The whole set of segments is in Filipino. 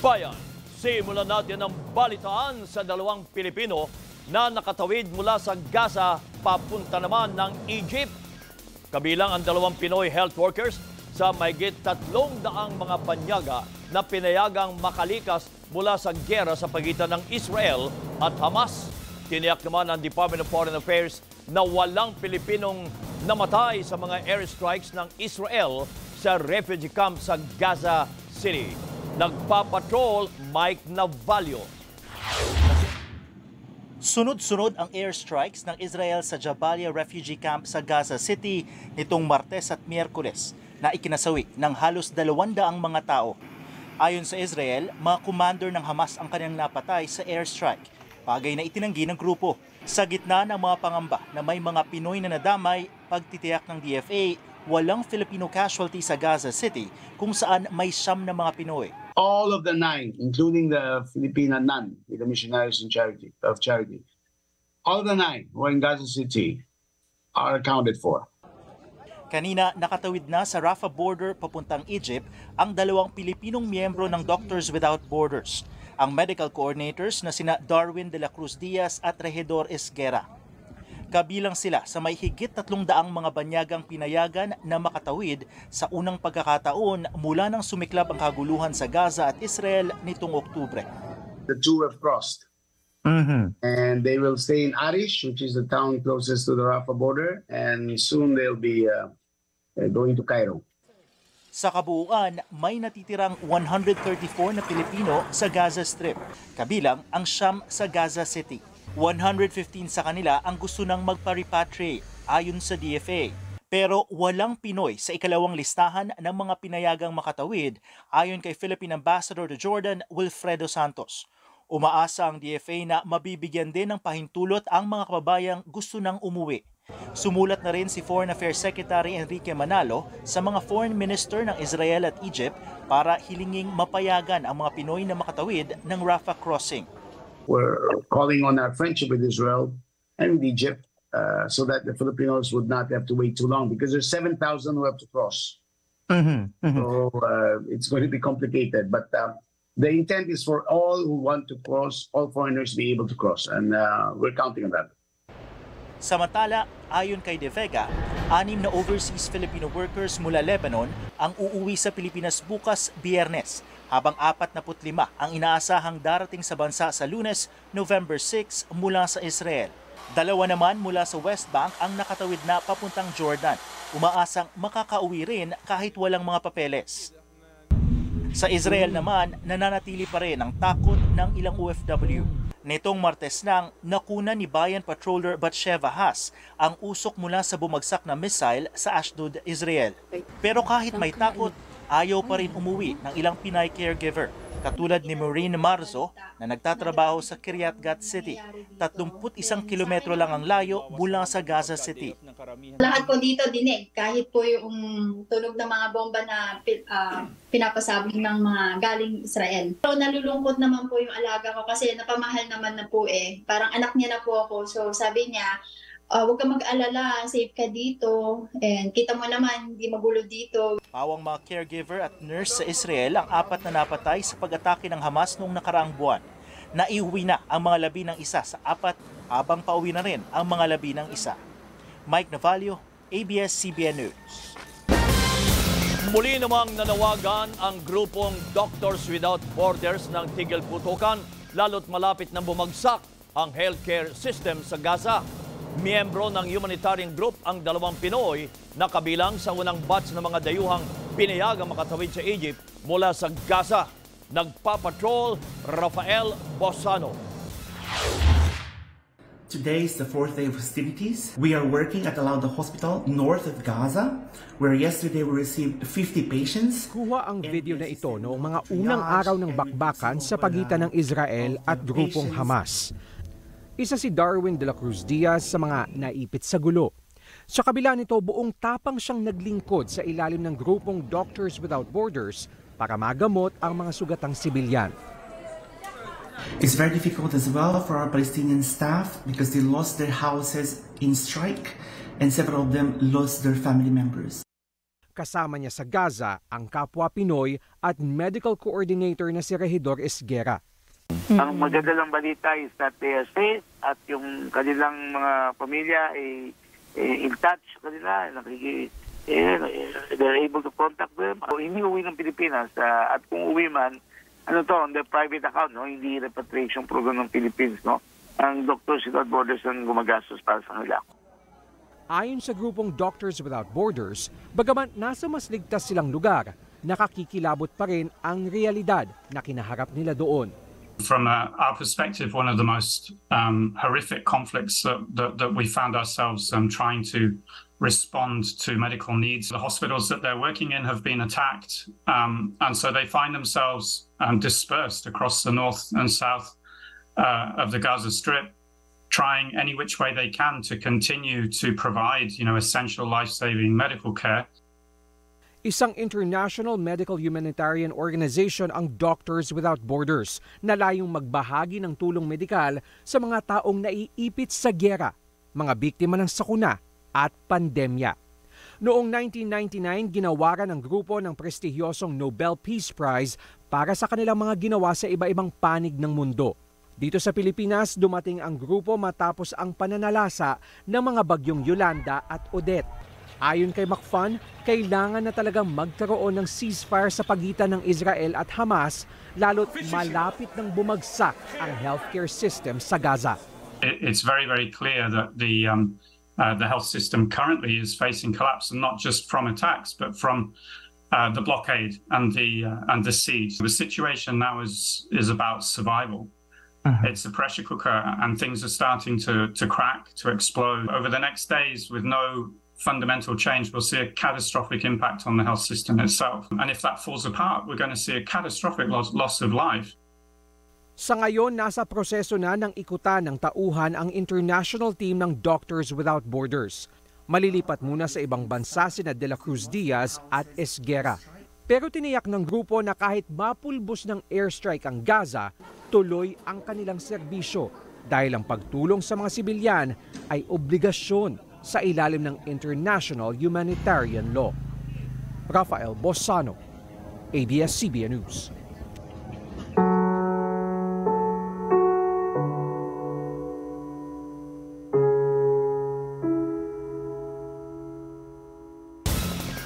bayan! Simulan natin ang balitaan sa dalawang Pilipino na nakatawid mula sa Gaza papunta naman ng Egypt. Kabilang ang dalawang Pinoy health workers sa mayigit tatlong daang mga panyaga na pinayagang makalikas mula sa gera sa pagitan ng Israel at Hamas. Tiniyak naman ng Department of Foreign Affairs na walang Pilipinong namatay sa mga airstrikes ng Israel sa refugee camp sa Gaza City. Nagpapatrol Mike Navalio. Sunod-sunod ang airstrikes ng Israel sa Jabalia Refugee Camp sa Gaza City nitong Martes at Miyerkules na ikinasawi ng halos dalawandaang mga tao. Ayon sa Israel, mga commander ng Hamas ang kanyang napatay sa airstrike, bagay na itinanggi ng grupo. Sa gitna ng mga pangamba na may mga Pinoy na nadamay, pagtitiyak ng DFA, walang Filipino casualty sa Gaza City kung saan may siyam na mga Pinoy. all of the nine, including the Filipina nun, the missionaries in charity of charity, all the nine who are in Gaza City are accounted for. Kanina nakatawid na sa Rafah border papuntang Egypt ang dalawang Pilipinong miyembro ng Doctors Without Borders, ang medical coordinators na sina Darwin de la Cruz Diaz at Regidor Esguera. Kabilang sila sa may higit tatlong daang mga banyagang pinayagan na makatawid sa unang pagkakataon mula nang sumiklab ang kaguluhan sa Gaza at Israel nitong Oktubre. The two have crossed. And they will stay in Arish, which is the town closest to the Rafah border, and soon they'll be uh, uh, going to Cairo. Sa kabuuan, may natitirang 134 na Pilipino sa Gaza Strip, kabilang ang siyam sa Gaza City. 115 sa kanila ang gusto nang magpa-repatriate ayon sa DFA. Pero walang Pinoy sa ikalawang listahan ng mga pinayagang makatawid ayon kay Philippine Ambassador to Jordan, Wilfredo Santos. Umaasa ang DFA na mabibigyan din ng pahintulot ang mga kababayang gusto nang umuwi. Sumulat na rin si Foreign Affairs Secretary Enrique Manalo sa mga foreign minister ng Israel at Egypt para hilinging mapayagan ang mga Pinoy na makatawid ng Rafah crossing. We're calling on our friendship with Israel and with Egypt uh, so that the Filipinos would not have to wait too long because there's 7,000 who have to cross. So uh, it's going to be complicated. But uh, the intent is for all who want to cross, all foreigners to be able to cross. And uh, we're counting on that. Samantala, ayon kay De Vega, anim na overseas Filipino workers mula Lebanon ang uuwi sa Pilipinas bukas biyernes, habang 45 ang inaasahang darating sa bansa sa lunes, November 6 mula sa Israel. Dalawa naman mula sa West Bank ang nakatawid na papuntang Jordan. Umaasang makakauwi rin kahit walang mga papeles. Sa Israel naman, nananatili pa rin ang takot ng ilang OFW. Nitong Martes nang nakuna ni Bayan Patroller Batsheva Haas ang usok mula sa bumagsak na missile sa Ashdod, Israel. Pero kahit may takot, ayaw pa rin umuwi ng ilang Pinay caregiver katulad ni Maureen Marzo na nagtatrabaho sa Kiryat City. 31 kilometro lang ang layo mula sa Gaza City. Lahat po dito dinig, kahit po yung tunog ng mga bomba na pi- ah, pinapasabog ng mga galing Israel. Pero nalulungkot naman po yung alaga ko kasi napamahal naman na po eh. Parang anak niya na po ako. So sabi niya, ah, huwag ka mag-alala, safe ka dito. And kita mo naman, hindi magulo dito. Pawang mga caregiver at nurse sa Israel ang apat na napatay sa pag-atake ng Hamas noong nakaraang buwan. Naiuwi na ang mga labi ng isa sa apat habang pauwi na rin ang mga labi ng isa. Mike Navalio, ABS-CBN News. Muli namang nanawagan ang grupong Doctors Without Borders ng Tigil Putukan lalo't malapit na bumagsak ang healthcare system sa Gaza. Miyembro ng humanitarian group ang dalawang Pinoy na kabilang sa unang batch ng mga dayuhang pinayagang makatawid sa Egypt mula sa Gaza. Nagpapatrol Rafael Bosano. Today is the fourth day of festivities. We are working at Alauda Hospital north of Gaza, where yesterday we received 50 patients. Kuha ang video na ito noong mga unang araw ng bakbakan sa pagitan ng Israel at grupong Hamas. Isa si Darwin de la Cruz Diaz sa mga naipit sa gulo. Sa kabila nito, buong tapang siyang naglingkod sa ilalim ng grupong Doctors Without Borders para magamot ang mga sugatang sibilyan. It's very difficult as well for our Palestinian staff because they lost their houses in strike and several of them lost their family members. Kasama niya sa Gaza ang kapwa Pinoy at medical coordinator na si Regidor Esguera. Ang maganda lang balita is that they are safe at yung kanilang mga pamilya ay eh, in touch kanila, nakiki, eh, they're able to contact them. O, hindi uwi ng Pilipinas ah, at kung uwi man, ano to, on the private account, no? hindi repatriation program ng Philippines. No? Ang Doctors Without Borders ang gumagastos para sa kanila. Ayon sa grupong Doctors Without Borders, bagaman nasa mas ligtas silang lugar, nakakikilabot pa rin ang realidad na kinaharap nila doon. From uh, our perspective, one of the most um, horrific conflicts that, that, that we found ourselves um, trying to respond to medical needs. The hospitals that they're working in have been attacked, um, and so they find themselves um, dispersed across the north and south uh, of the Gaza Strip, trying any which way they can to continue to provide, you know, essential life-saving medical care. Isang international medical humanitarian organization ang Doctors Without Borders na layong magbahagi ng tulong medikal sa mga taong naiipit sa gyera, mga biktima ng sakuna at pandemya. Noong 1999, ginawaran ng grupo ng prestigyosong Nobel Peace Prize para sa kanilang mga ginawa sa iba-ibang panig ng mundo. Dito sa Pilipinas, dumating ang grupo matapos ang pananalasa ng mga bagyong Yolanda at Odette. Ayon kay McFun, kailangan na talagang magkaroon ng ceasefire sa pagitan ng Israel at Hamas lalo't malapit ng bumagsak ang healthcare system sa Gaza. It, it's very, very clear that the um, uh, the health system currently is facing collapse, and not just from attacks, but from uh, the blockade and the uh, and the siege. The situation now is is about survival. It's a pressure cooker, and things are starting to to crack, to explode. Over the next days, with no fundamental change, we'll see a catastrophic impact on the health system itself. And if that falls apart, we're going to see a catastrophic loss, loss of life. Sa ngayon, nasa proseso na ng ikutan ng tauhan ang international team ng Doctors Without Borders. Malilipat muna sa ibang bansa sina De La Cruz Diaz at Esguera. Pero tiniyak ng grupo na kahit mapulbos ng airstrike ang Gaza, tuloy ang kanilang serbisyo dahil ang pagtulong sa mga sibilyan ay obligasyon sa ilalim ng international humanitarian law. Rafael Bossano, ABS-CBN News.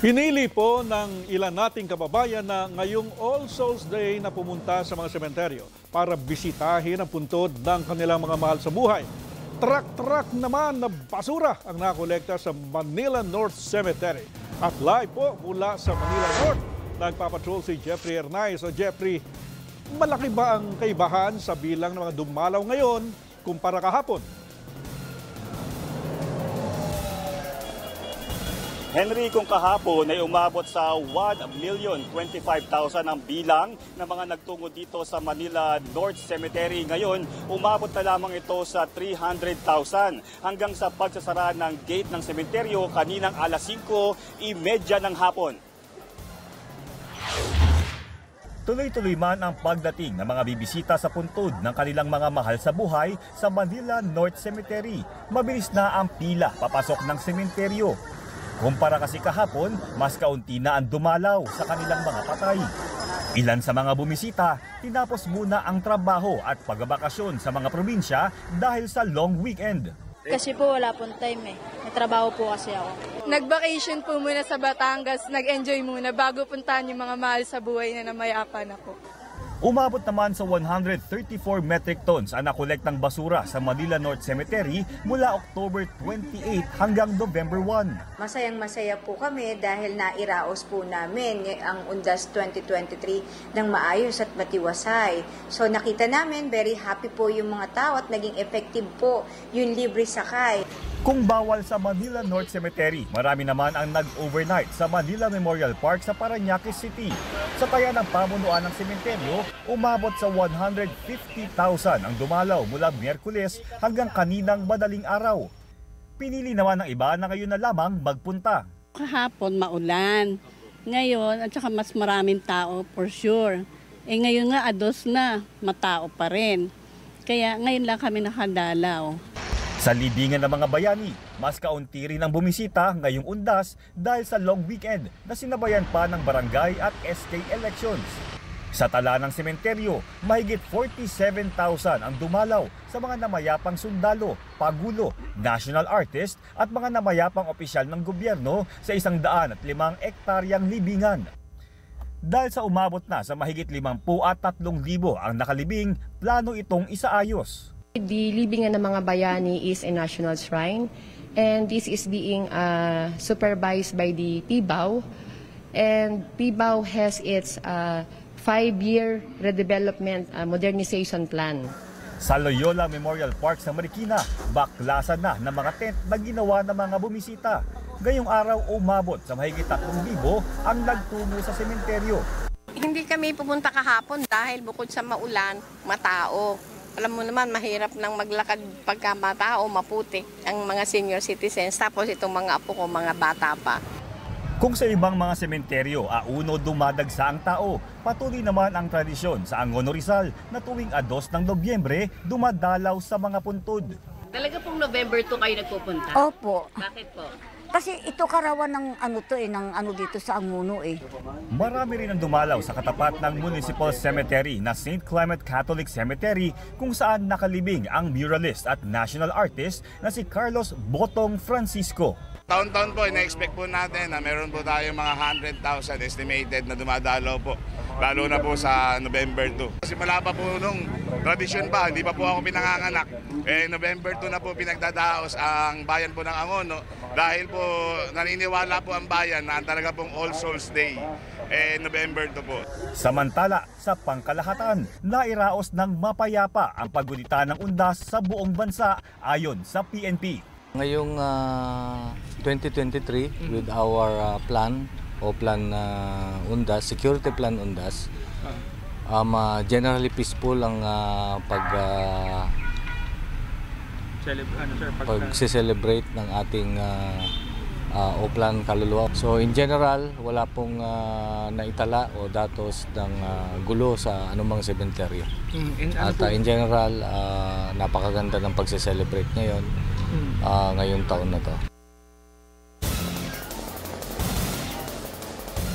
Pinili po ng ilan nating kababayan na ngayong All Souls Day na pumunta sa mga sementeryo para bisitahin ang puntod ng kanilang mga mahal sa buhay. Truck-truck naman na basura ang nakolekta sa Manila North Cemetery. At live po mula sa Manila North, nagpapatrol si Jeffrey Hernay. So Jeffrey, malaki ba ang kaibahan sa bilang ng mga dumalaw ngayon kumpara kahapon? Henry, kung kahapon ay umabot sa 1,025,000 ang bilang ng mga nagtungo dito sa Manila North Cemetery. Ngayon, umabot na lamang ito sa 300,000 hanggang sa pagsasara ng gate ng sementeryo kaninang alas 5.30 ng hapon. Tuloy-tuloy man ang pagdating ng mga bibisita sa puntod ng kanilang mga mahal sa buhay sa Manila North Cemetery. Mabilis na ang pila papasok ng sementeryo. Kumpara kasi kahapon, mas kaunti na ang dumalaw sa kanilang mga patay. Ilan sa mga bumisita, tinapos muna ang trabaho at pagbabakasyon sa mga probinsya dahil sa long weekend. Kasi po wala pong time eh. May trabaho po kasi ako. Nag-vacation po muna sa Batangas, nag-enjoy muna bago puntahan yung mga mahal sa buhay na namayapan ako. Umabot naman sa 134 metric tons ang nakolektang basura sa Manila North Cemetery mula October 28 hanggang November 1. Masayang masaya po kami dahil nairaos po namin ang Undas 2023 ng maayos at matiwasay. So nakita namin, very happy po yung mga tao at naging effective po yung libre sakay. Kung bawal sa Manila North Cemetery, marami naman ang nag-overnight sa Manila Memorial Park sa Paranaque City. Sa kaya ng pamunuan ng sementeryo, umabot sa 150,000 ang dumalaw mula Miyerkules hanggang kaninang madaling araw. Pinili naman ng iba na ngayon na lamang magpunta. Kahapon maulan. Ngayon, at saka mas maraming tao for sure. Eh ngayon nga ados na, matao pa rin. Kaya ngayon lang kami nakadalaw. Sa libingan ng mga bayani, mas kaunti rin ang bumisita ngayong undas dahil sa long weekend na sinabayan pa ng barangay at SK elections. Sa tala ng sementeryo, mahigit 47,000 ang dumalaw sa mga namayapang sundalo, pagulo, national artist at mga namayapang opisyal ng gobyerno sa isang daan at limang ektaryang libingan. Dahil sa umabot na sa mahigit 50 at 3,000 ang nakalibing, plano itong isaayos. The libingan ng mga bayani is a national shrine and this is being uh, supervised by the PIBAW and PIBAW has its uh, five-year redevelopment uh, modernization plan. Sa Loyola Memorial Park sa Marikina, baklasan na ng mga tent na ginawa ng mga bumisita. Gayong araw umabot sa mahigit 3,000 ang nagtungo sa sementeryo. Hindi kami pupunta kahapon dahil bukod sa maulan, matao. Alam mo naman, mahirap nang maglakad pagka matao, maputik ang mga senior citizens. Tapos itong mga apo ko, mga bata pa. Kung sa ibang mga sementeryo, auno dumadagsa ang tao, patuloy naman ang tradisyon sa Angono Rizal na tuwing ados ng Nobyembre, dumadalaw sa mga puntod. Talaga pong November 2 kayo nagpupunta? Opo. Bakit po? Kasi ito karawan ng ano to eh, ng ano dito sa Anguno eh. Marami rin ang dumalaw sa katapat ng Municipal Cemetery na St. Clement Catholic Cemetery kung saan nakalibing ang muralist at national artist na si Carlos Botong Francisco. Taon-taon po, ina-expect po natin na meron po tayong mga 100,000 estimated na dumadalaw po. Lalo na po sa November 2. Kasi mula pa po nung tradisyon pa, hindi pa po ako pinanganganak. Eh, November 2 na po pinagdadaos ang bayan po ng Angono. Dahil po naniniwala po ang bayan na talaga pong All Souls Day. Eh, November 2 po. Samantala, sa pangkalahatan, nairaos ng mapayapa ang paggunita ng undas sa buong bansa ayon sa PNP. Ngayong uh, 2023 with our uh, plan o plan uh, UNDAS, security plan UNDAS, um, uh, generally peaceful ang uh, pag uh, ano, sir, pag-celebrate ng ating uh, uh, Oplan Kaluluwa. So in general, wala pong uh, naitala o datos ng uh, gulo sa anumang sementeryo. Mm, ano At uh, in general, uh, napakaganda ng pagse-celebrate ngayon, uh, ngayong taon na to.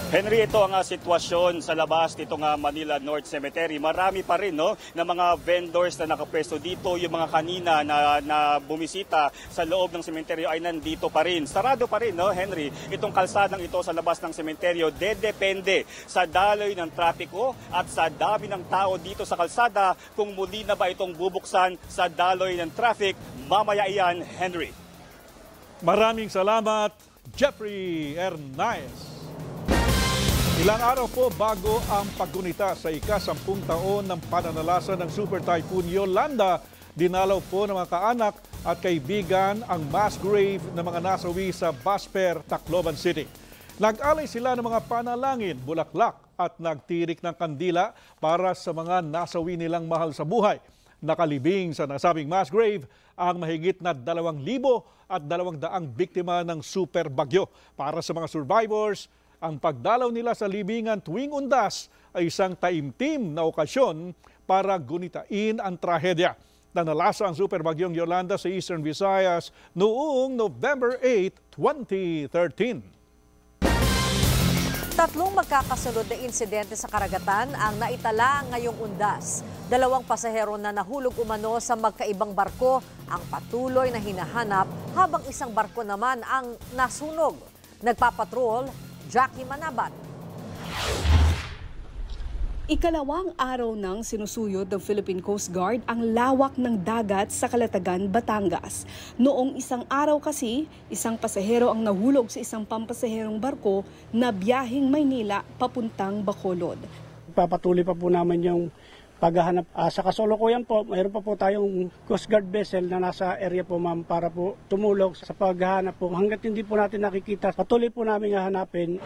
Henry, ito ang uh, sitwasyon sa labas nito nga Manila North Cemetery. Marami pa rin no, na mga vendors na nakapwesto dito. Yung mga kanina na, na bumisita sa loob ng sementeryo ay nandito pa rin. Sarado pa rin, no, Henry, itong kalsadang ito sa labas ng sementeryo. Dedepende sa daloy ng trapiko at sa dami ng tao dito sa kalsada kung muli na ba itong bubuksan sa daloy ng traffic. Mamaya iyan, Henry. Maraming salamat, Jeffrey Hernandez. Ilang araw po bago ang paggunita sa ikasampung taon ng pananalasa ng Super Typhoon Yolanda, dinalaw po ng mga kaanak at kaibigan ang mass grave ng mga nasawi sa Basper, Tacloban City. Nag-alay sila ng mga panalangin, bulaklak at nagtirik ng kandila para sa mga nasawi nilang mahal sa buhay. Nakalibing sa nasabing mass grave ang mahigit na 2,000 at 200 biktima ng super bagyo. Para sa mga survivors, ang pagdalaw nila sa libingan tuwing undas ay isang taimtim na okasyon para gunitain ang trahedya. Nanalasa ang superbagyong Yolanda sa Eastern Visayas noong November 8, 2013. Tatlong magkakasunod na insidente sa karagatan ang naitala ngayong undas. Dalawang pasahero na nahulog umano sa magkaibang barko ang patuloy na hinahanap habang isang barko naman ang nasunog. Nagpapatrol Jackie Manabat. Ikalawang araw nang sinusuyod ng Philippine Coast Guard ang lawak ng dagat sa Kalatagan, Batangas. Noong isang araw kasi, isang pasahero ang nahulog sa isang pampasaherong barko na biyahing Maynila papuntang Bacolod. Papatuloy pa po namin yung paghahanap. Uh, sa kasulukuyan po, mayroon pa po tayong Coast Guard vessel na nasa area po ma'am para po tumulong sa paghahanap po. Hanggat hindi po natin nakikita, patuloy po namin hahanapin.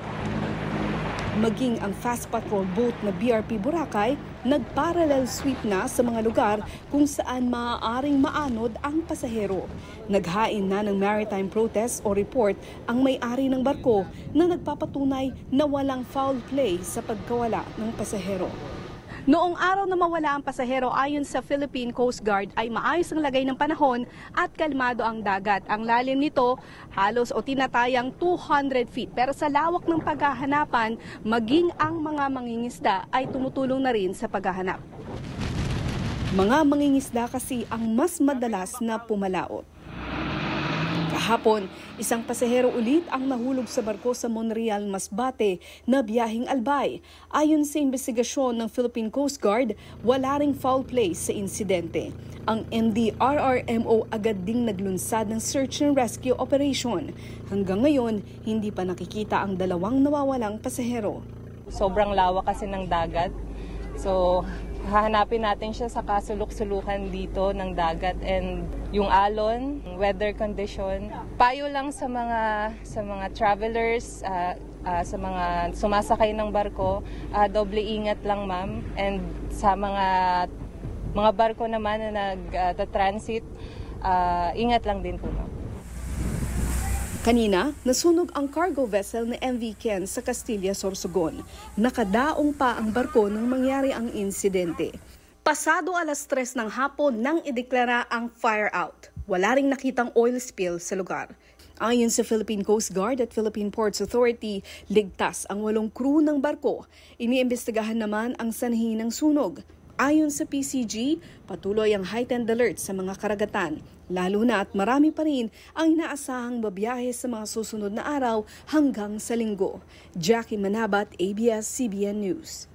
Maging ang fast patrol boat na BRP Boracay, nag-parallel sweep na sa mga lugar kung saan maaaring maanod ang pasahero. Naghain na ng maritime protest o report ang may-ari ng barko na nagpapatunay na walang foul play sa pagkawala ng pasahero. Noong araw na mawala ang pasahero ayon sa Philippine Coast Guard ay maayos ang lagay ng panahon at kalmado ang dagat. Ang lalim nito halos o tinatayang 200 feet. Pero sa lawak ng paghahanapan, maging ang mga mangingisda ay tumutulong na rin sa paghahanap. Mga mangingisda kasi ang mas madalas na pumalaot. Kahapon, isang pasahero ulit ang nahulog sa barko sa Monreal, Masbate na biyahing Albay. Ayon sa investigasyon ng Philippine Coast Guard, wala ring foul play sa insidente. Ang MDRRMO agad ding naglunsad ng search and rescue operation. Hanggang ngayon, hindi pa nakikita ang dalawang nawawalang pasahero. Sobrang lawak kasi ng dagat. So, hahanapin natin siya sa kasulok-sulukan dito ng dagat and yung alon, weather condition. Payo lang sa mga sa mga travelers, uh, uh, sa mga sumasakay ng barko, uh, doble ingat lang ma'am. And sa mga mga barko naman na nag-transit, uh, ingat lang din po ma'am. Kanina, nasunog ang cargo vessel ni MV Ken sa Castilla, Sorsogon. Nakadaong pa ang barko nang mangyari ang insidente. Pasado alas 3 ng hapon nang ideklara ang fire out. Wala ring nakitang oil spill sa lugar. Ayon sa Philippine Coast Guard at Philippine Ports Authority, ligtas ang walong crew ng barko. Iniimbestigahan naman ang sanhi ng sunog. Ayon sa PCG, patuloy ang heightened alert sa mga karagatan, lalo na at marami pa rin ang inaasahang babiyahe sa mga susunod na araw hanggang sa linggo. Jackie Manabat, ABS-CBN News.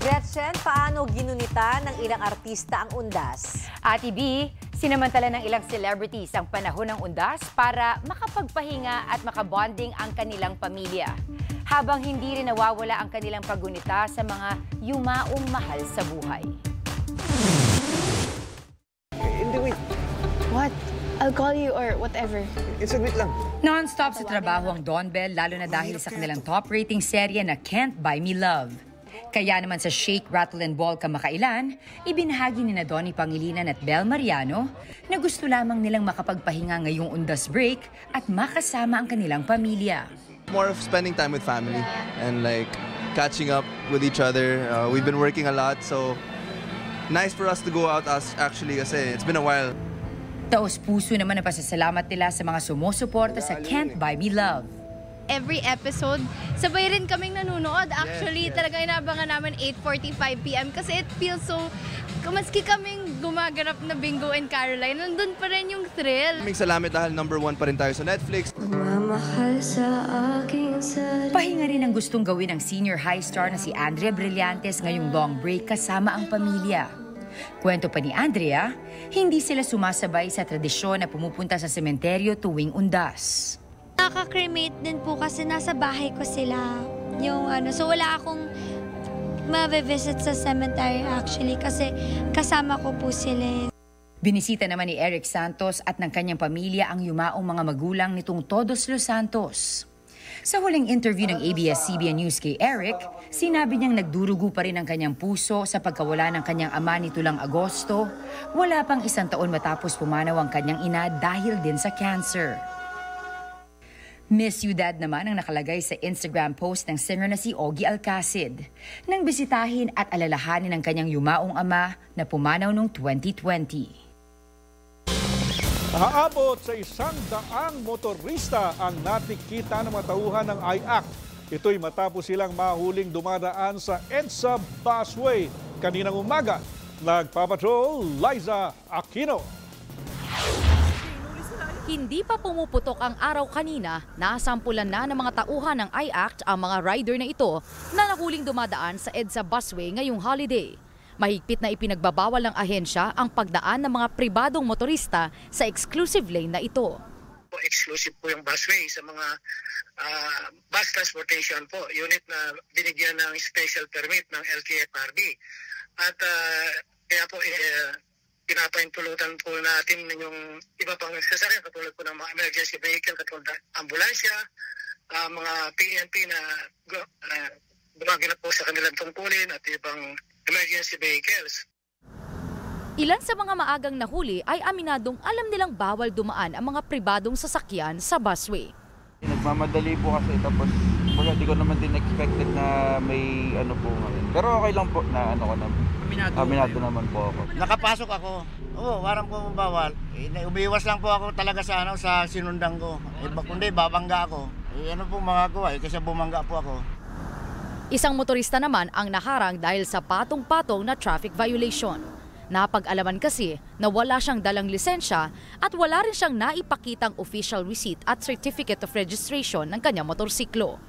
Gretchen, paano ginunita ng ilang artista ang undas? Ati B, sinamantala ng ilang celebrities ang panahon ng undas para makapagpahinga at makabonding ang kanilang pamilya. Habang hindi rin nawawala ang kanilang pagunita sa mga yumaong mahal sa buhay. Hindi, wait. What? I'll call you or whatever. Isagwit lang. Non-stop sa trabaho ang Don Bell lalo na dahil sa kanilang top rating serye na Can't Buy Me Love. Kaya naman sa Shake, Rattle and Ball kamakailan, ibinahagi ni na Donnie Pangilinan at Bel Mariano na gusto lamang nilang makapagpahinga ngayong undas break at makasama ang kanilang pamilya. More of spending time with family and like catching up with each other. Uh, we've been working a lot, so nice for us to go out as actually kasi it's been a while. Taos puso naman ang pasasalamat nila sa mga sumusuporta sa Can't Buy Me Love every episode, sabay rin kaming nanonood. Actually, yes, yes. talaga inabangan namin 8.45pm kasi it feels so, maski kaming gumaganap na Bingo and Caroline, nandun pa rin yung thrill. Maraming salamat dahil number one pa rin tayo sa Netflix. Pahinga rin ang gustong gawin ng senior high star na si Andrea Brillantes ngayong long break kasama ang pamilya. Kwento pa ni Andrea, hindi sila sumasabay sa tradisyon na pumupunta sa sementeryo tuwing undas. Nakaka-cremate din po kasi nasa bahay ko sila. Yung ano, so wala akong ma-visit sa cemetery actually kasi kasama ko po sila. Binisita naman ni Eric Santos at ng kanyang pamilya ang yumaong mga magulang nitong Todos Los Santos. Sa huling interview ng ABS-CBN News kay Eric, sinabi niyang nagdurugo pa rin ang kanyang puso sa pagkawala ng kanyang ama nito Agosto. Wala pang isang taon matapos pumanaw ang kanyang ina dahil din sa cancer. Miss Ciudad naman ang nakalagay sa Instagram post ng singer na si Ogie Alcacid nang bisitahin at alalahanin ang kanyang yumaong ama na pumanaw noong 2020. Haabot sa isang daang motorista ang natikita ng matauhan ng IACT. Ito'y matapos silang mahuling dumadaan sa EDSA Busway kaninang umaga. Nagpapatrol, Liza Aquino. Hindi pa pumuputok ang araw kanina, nasampulan na ng mga tauhan ng I-Act ang mga rider na ito na nahuling dumadaan sa EDSA busway ngayong holiday. Mahigpit na ipinagbabawal ng ahensya ang pagdaan ng mga pribadong motorista sa exclusive lane na ito. Exclusive po yung busway sa mga uh, bus transportation po, unit na binigyan ng special permit ng LTFRB. At uh, kaya po eh, pinapaintulutan po natin yung iba pang sasakyan katulad po ng mga emergency vehicle katulad ng ambulansya, uh, mga PNP na uh, gumaganap po sa kanilang tungkulin at ibang emergency vehicles. Ilan sa mga maagang nahuli ay aminadong alam nilang bawal dumaan ang mga pribadong sasakyan sa busway. Nagmamadali po kasi tapos Kumbaga, di ko naman din expected na may ano po ngayon. Pero okay lang po na ano ko na. Aminado, Aminado naman po ako. Nakapasok ako. Oo, walang po bawal. Eh, umiwas lang po ako talaga sa ano sa sinundan ko. Eh, ba- kundi babangga ako. Eh, ano po magagawa eh, kasi bumangga po ako. Isang motorista naman ang naharang dahil sa patong-patong na traffic violation. Napag-alaman kasi na wala siyang dalang lisensya at wala rin siyang naipakitang official receipt at certificate of registration ng kanyang motorsiklo.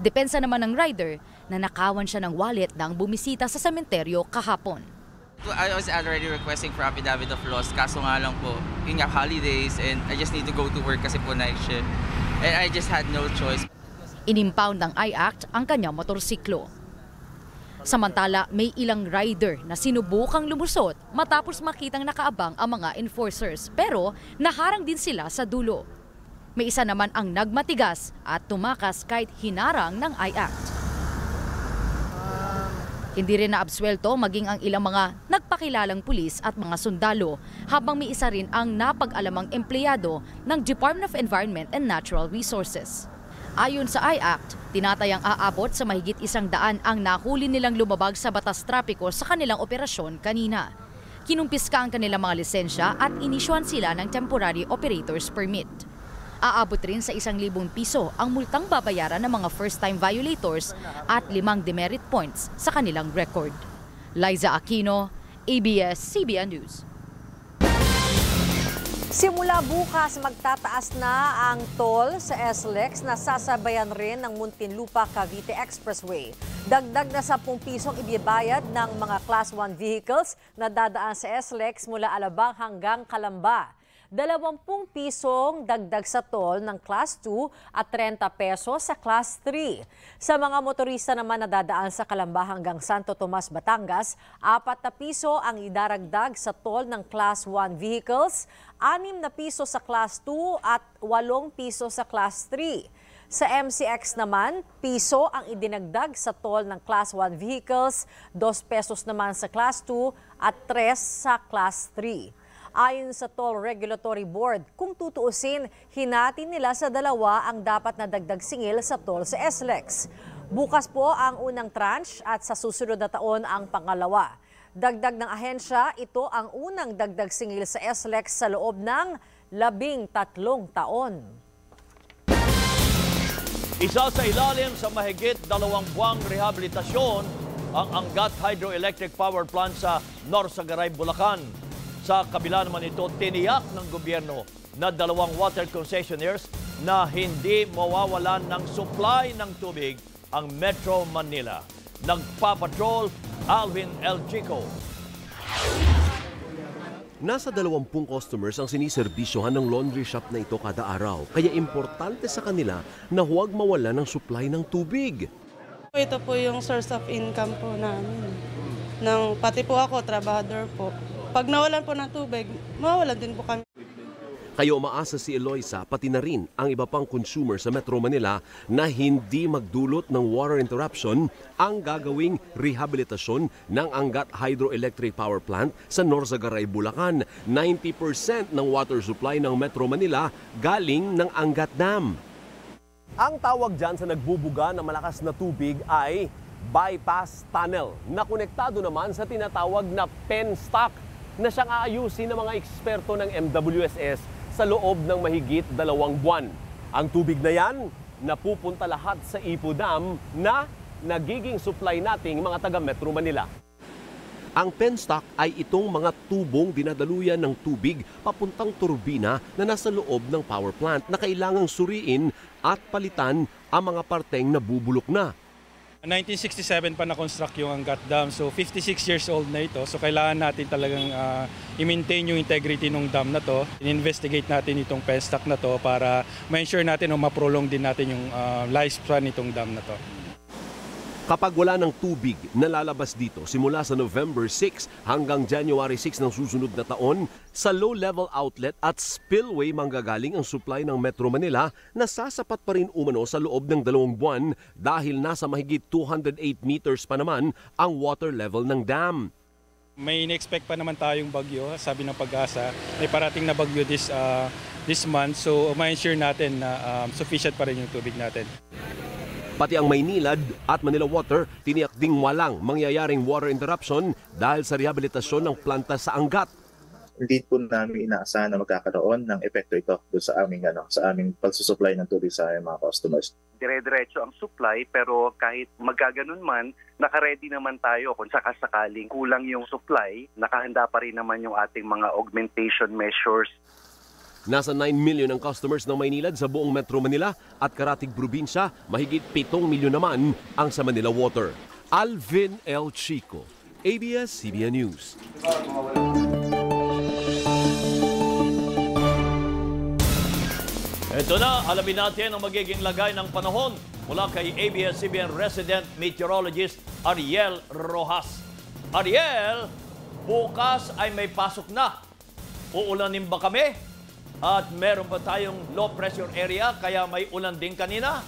Depensa naman ng rider na nakawan siya ng wallet nang bumisita sa sementeryo kahapon. I was already requesting for affidavit of loss kaso nga lang po, yun nga holidays and I just need to go to work kasi po night shift. And I just had no choice. Inimpound ng I-Act ang kanyang motorsiklo. Samantala, may ilang rider na sinubukang lumusot matapos makitang nakaabang ang mga enforcers pero naharang din sila sa dulo. May isa naman ang nagmatigas at tumakas kahit hinarang ng I-Act. Hindi rin naabswelto maging ang ilang mga nagpakilalang pulis at mga sundalo habang may isa rin ang napag-alamang empleyado ng Department of Environment and Natural Resources. Ayon sa I-Act, tinatayang aabot sa mahigit isang daan ang nahuli nilang lumabag sa batas trapiko sa kanilang operasyon kanina. Kinumpiska ang kanilang mga lisensya at inisyuan sila ng Temporary Operator's Permit. Aabot rin sa isang libong piso ang multang babayaran ng mga first-time violators at limang demerit points sa kanilang record. Liza Aquino, ABS-CBN News. Simula bukas, magtataas na ang toll sa SLEX na sasabayan rin ng Muntinlupa Cavite Expressway. Dagdag na 10 pisong ibibayad ng mga Class 1 vehicles na dadaan sa SLEX mula Alabang hanggang Kalamba. 20 pisong dagdag sa toll ng Class 2 at 30 pesos sa Class 3. Sa mga motorista naman na dadaan sa Kalamba hanggang Santo Tomas, Batangas, 4 na piso ang idaragdag sa toll ng Class 1 vehicles, 6 na piso sa Class 2 at 8 piso sa Class 3. Sa MCX naman, piso ang idinagdag sa toll ng Class 1 vehicles, 2 pesos naman sa Class 2 at 3 sa Class 3. Ayon sa Toll Regulatory Board, kung tutuusin, hinati nila sa dalawa ang dapat na dagdag singil sa toll sa SLEX. Bukas po ang unang tranche at sa susunod na taon ang pangalawa. Dagdag ng ahensya, ito ang unang dagdag singil sa SLEX sa loob ng labing tatlong taon. Isa sa ilalim sa mahigit dalawang buwang rehabilitasyon ang Angat Hydroelectric Power Plant sa Norsagaray, Bulacan. Sa kabila naman ito, tiniyak ng gobyerno na dalawang water concessionaires na hindi mawawalan ng supply ng tubig ang Metro Manila. Nagpapatrol Alvin L. Chico. Nasa 20 customers ang siniserbisyohan ng laundry shop na ito kada araw. Kaya importante sa kanila na huwag mawala ng supply ng tubig. Ito po yung source of income po namin. Nang, pati po ako, trabahador po. Pag nawalan po ng tubig, mawawalan din po kami. Kaya umaasa si Eloisa pati na rin ang iba pang consumer sa Metro Manila na hindi magdulot ng water interruption ang gagawing rehabilitasyon ng Angat Hydroelectric Power Plant sa Norzagaray, Bulacan. 90% ng water supply ng Metro Manila galing ng Angat Dam. Ang tawag dyan sa nagbubuga ng malakas na tubig ay bypass tunnel na konektado naman sa tinatawag na penstock na siyang aayusin ng mga eksperto ng MWSS sa loob ng mahigit dalawang buwan. Ang tubig na yan, napupunta lahat sa Ipo Dam na nagiging supply nating mga taga Metro Manila. Ang penstock ay itong mga tubong dinadaluyan ng tubig papuntang turbina na nasa loob ng power plant na kailangang suriin at palitan ang mga parteng nabubulok na. 1967 pa na-construct yung Angat Dam. So 56 years old na ito. So kailangan natin talagang uh, i-maintain yung integrity ng dam na to. In-investigate natin itong penstock na to para ma-ensure natin o ma-prolong din natin yung uh, lifespan nitong dam na to. Kapag wala ng tubig na lalabas dito simula sa November 6 hanggang January 6 ng susunod na taon, sa low-level outlet at spillway manggagaling ang supply ng Metro Manila na sasapat pa rin umano sa loob ng dalawang buwan dahil nasa mahigit 208 meters pa naman ang water level ng dam. May in-expect pa naman tayong bagyo, sabi ng pag-asa. May parating na bagyo this, uh, this month so ma-ensure natin na um, sufficient pa rin yung tubig natin. Pati ang Maynilad at Manila Water tiniyak ding walang mangyayaring water interruption dahil sa rehabilitasyon ng planta sa Angat. hindi po namin inaasahan na magkakaroon ng epekto ito doon sa aming ano sa aming pagsusupply ng tubig sa aming mga customers. dire-diretso ang supply pero kahit magkaganon man, nakaready naman tayo kung sakasakaling kulang yung supply, nakahanda pa rin naman yung ating mga augmentation measures Nasa 9 million ang customers ng Maynilad sa buong Metro Manila at karatig probinsya, mahigit 7 milyon naman ang sa Manila Water. Alvin L. Chico, ABS-CBN News. Ito na, alamin natin ang magiging lagay ng panahon mula kay ABS-CBN resident meteorologist Ariel Rojas. Ariel, bukas ay may pasok na. Uulanin ba kami? At meron ba tayong low pressure area kaya may ulan din kanina?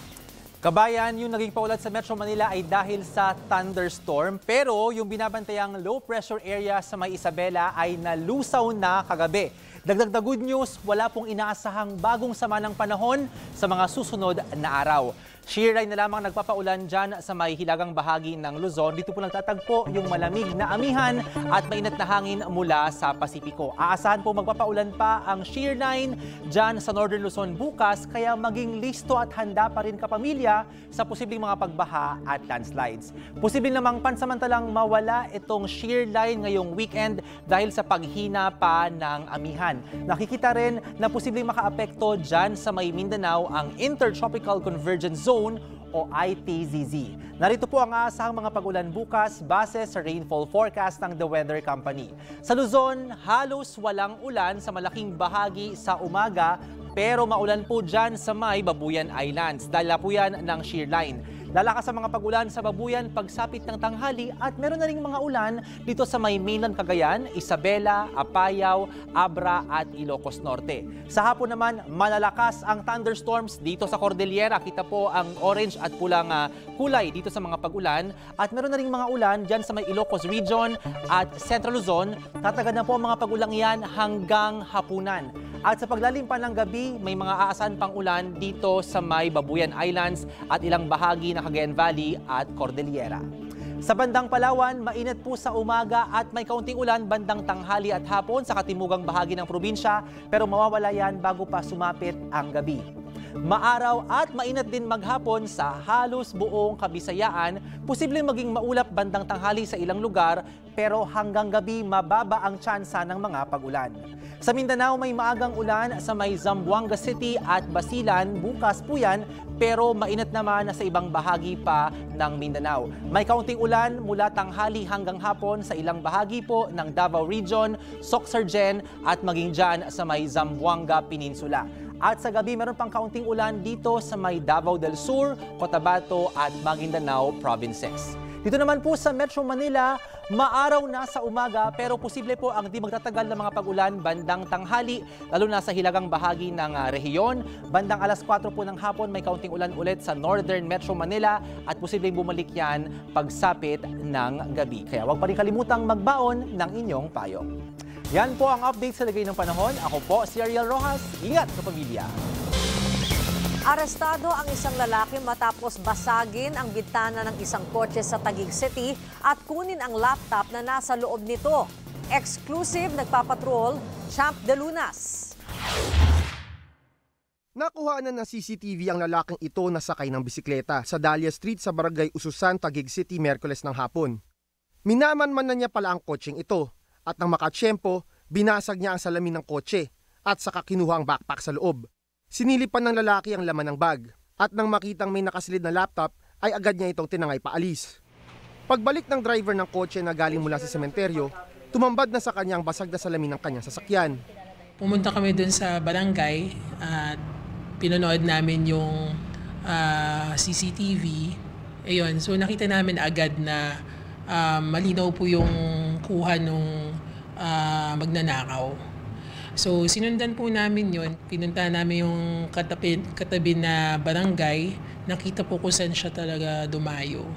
Kabayan, yung naging paulat sa Metro Manila ay dahil sa thunderstorm. Pero yung binabantayang low pressure area sa may Isabela ay nalusaw na kagabi. Dagdag na good news, wala pong inaasahang bagong sama ng panahon sa mga susunod na araw. Shear line na lamang nagpapaulan dyan sa may hilagang bahagi ng Luzon. Dito po nagtatagpo yung malamig na amihan at mainit na hangin mula sa Pasipiko. Aasahan po magpapaulan pa ang shear line dyan sa Northern Luzon bukas kaya maging listo at handa pa rin kapamilya sa posibleng mga pagbaha at landslides. Posibleng namang pansamantalang mawala itong shear line ngayong weekend dahil sa paghina pa ng amihan. Nakikita rin na posibleng makaapekto dyan sa may Mindanao ang Intertropical Convergence Zone o ITZZ. Narito po ang aasahang mga pagulan bukas base sa rainfall forecast ng The Weather Company. Sa Luzon, halos walang ulan sa malaking bahagi sa umaga pero maulan po dyan sa may Babuyan Islands. Dala po yan ng shear line. Lalakas ang mga pagulan sa Babuyan pagsapit ng tanghali at meron na rin mga ulan dito sa may Cagayan, Isabela, Apayao, Abra at Ilocos Norte. Sa hapon naman, malalakas ang thunderstorms dito sa Cordillera. Kita po ang orange at pulang ah, kulay dito sa mga pagulan at meron na rin mga ulan dyan sa may Ilocos Region at Central Luzon. Tatagan na po ang mga pagulang yan hanggang hapunan. At sa paglalim pa ng gabi, may mga aasahan pang ulan dito sa may Babuyan Islands at ilang bahagi ng Cagayan Valley at Cordillera. Sa bandang Palawan, mainit po sa umaga at may kaunting ulan bandang tanghali at hapon sa katimugang bahagi ng probinsya pero mawawala yan bago pa sumapit ang gabi. Maaraw at mainit din maghapon sa halos buong kabisayaan, posibleng maging maulap bandang tanghali sa ilang lugar pero hanggang gabi mababa ang tsansa ng mga pagulan. Sa Mindanao may maagang ulan sa may Zamboanga City at Basilan, bukas po yan pero mainit naman sa ibang bahagi pa ng Mindanao. May kaunting ulan mula tanghali hanggang hapon sa ilang bahagi po ng Davao Region, Soxargen at maging dyan sa may Zamboanga Peninsula. At sa gabi, meron pang kaunting ulan dito sa may Davao del Sur, Cotabato at Maguindanao provinces. Dito naman po sa Metro Manila, maaraw na sa umaga pero posible po ang di magtatagal na mga pagulan bandang tanghali, lalo na sa hilagang bahagi ng ah, rehiyon. Bandang alas 4 po ng hapon may kaunting ulan ulit sa Northern Metro Manila at posibleng bumalik yan pagsapit ng gabi. Kaya huwag pa rin kalimutang magbaon ng inyong payo. Yan po ang update sa lagay ng panahon. Ako po si Ariel Rojas. Ingat sa pamilya. Arestado ang isang lalaki matapos basagin ang bintana ng isang kotse sa Taguig City at kunin ang laptop na nasa loob nito. Exclusive nagpapatrol, Champ de Lunas. Nakuha na ng CCTV ang lalaking ito na sakay ng bisikleta sa Dahlia Street sa Barangay Ususan, Taguig City, Merkules ng hapon. Minaman-man na niya pala ang kotseng ito at nang makatsyempo, binasag niya ang salamin ng kotse at saka kinuha ang backpack sa loob. Sinilipan ng lalaki ang laman ng bag at nang makitang may nakasilid na laptop ay agad niya itong tinangay paalis. Pagbalik ng driver ng kotse na galing mula sa sementeryo, tumambad na sa kanya ang basag na salamin ng kanyang sasakyan. Pumunta kami dun sa barangay at pinanood namin yung ah, CCTV. Ayun, so nakita namin agad na ah, malinaw po yung kuha nung ah, magnanakaw. So sinundan po namin yon, pinunta namin yung katabi, katabi na barangay, nakita po kung saan siya talaga dumayo.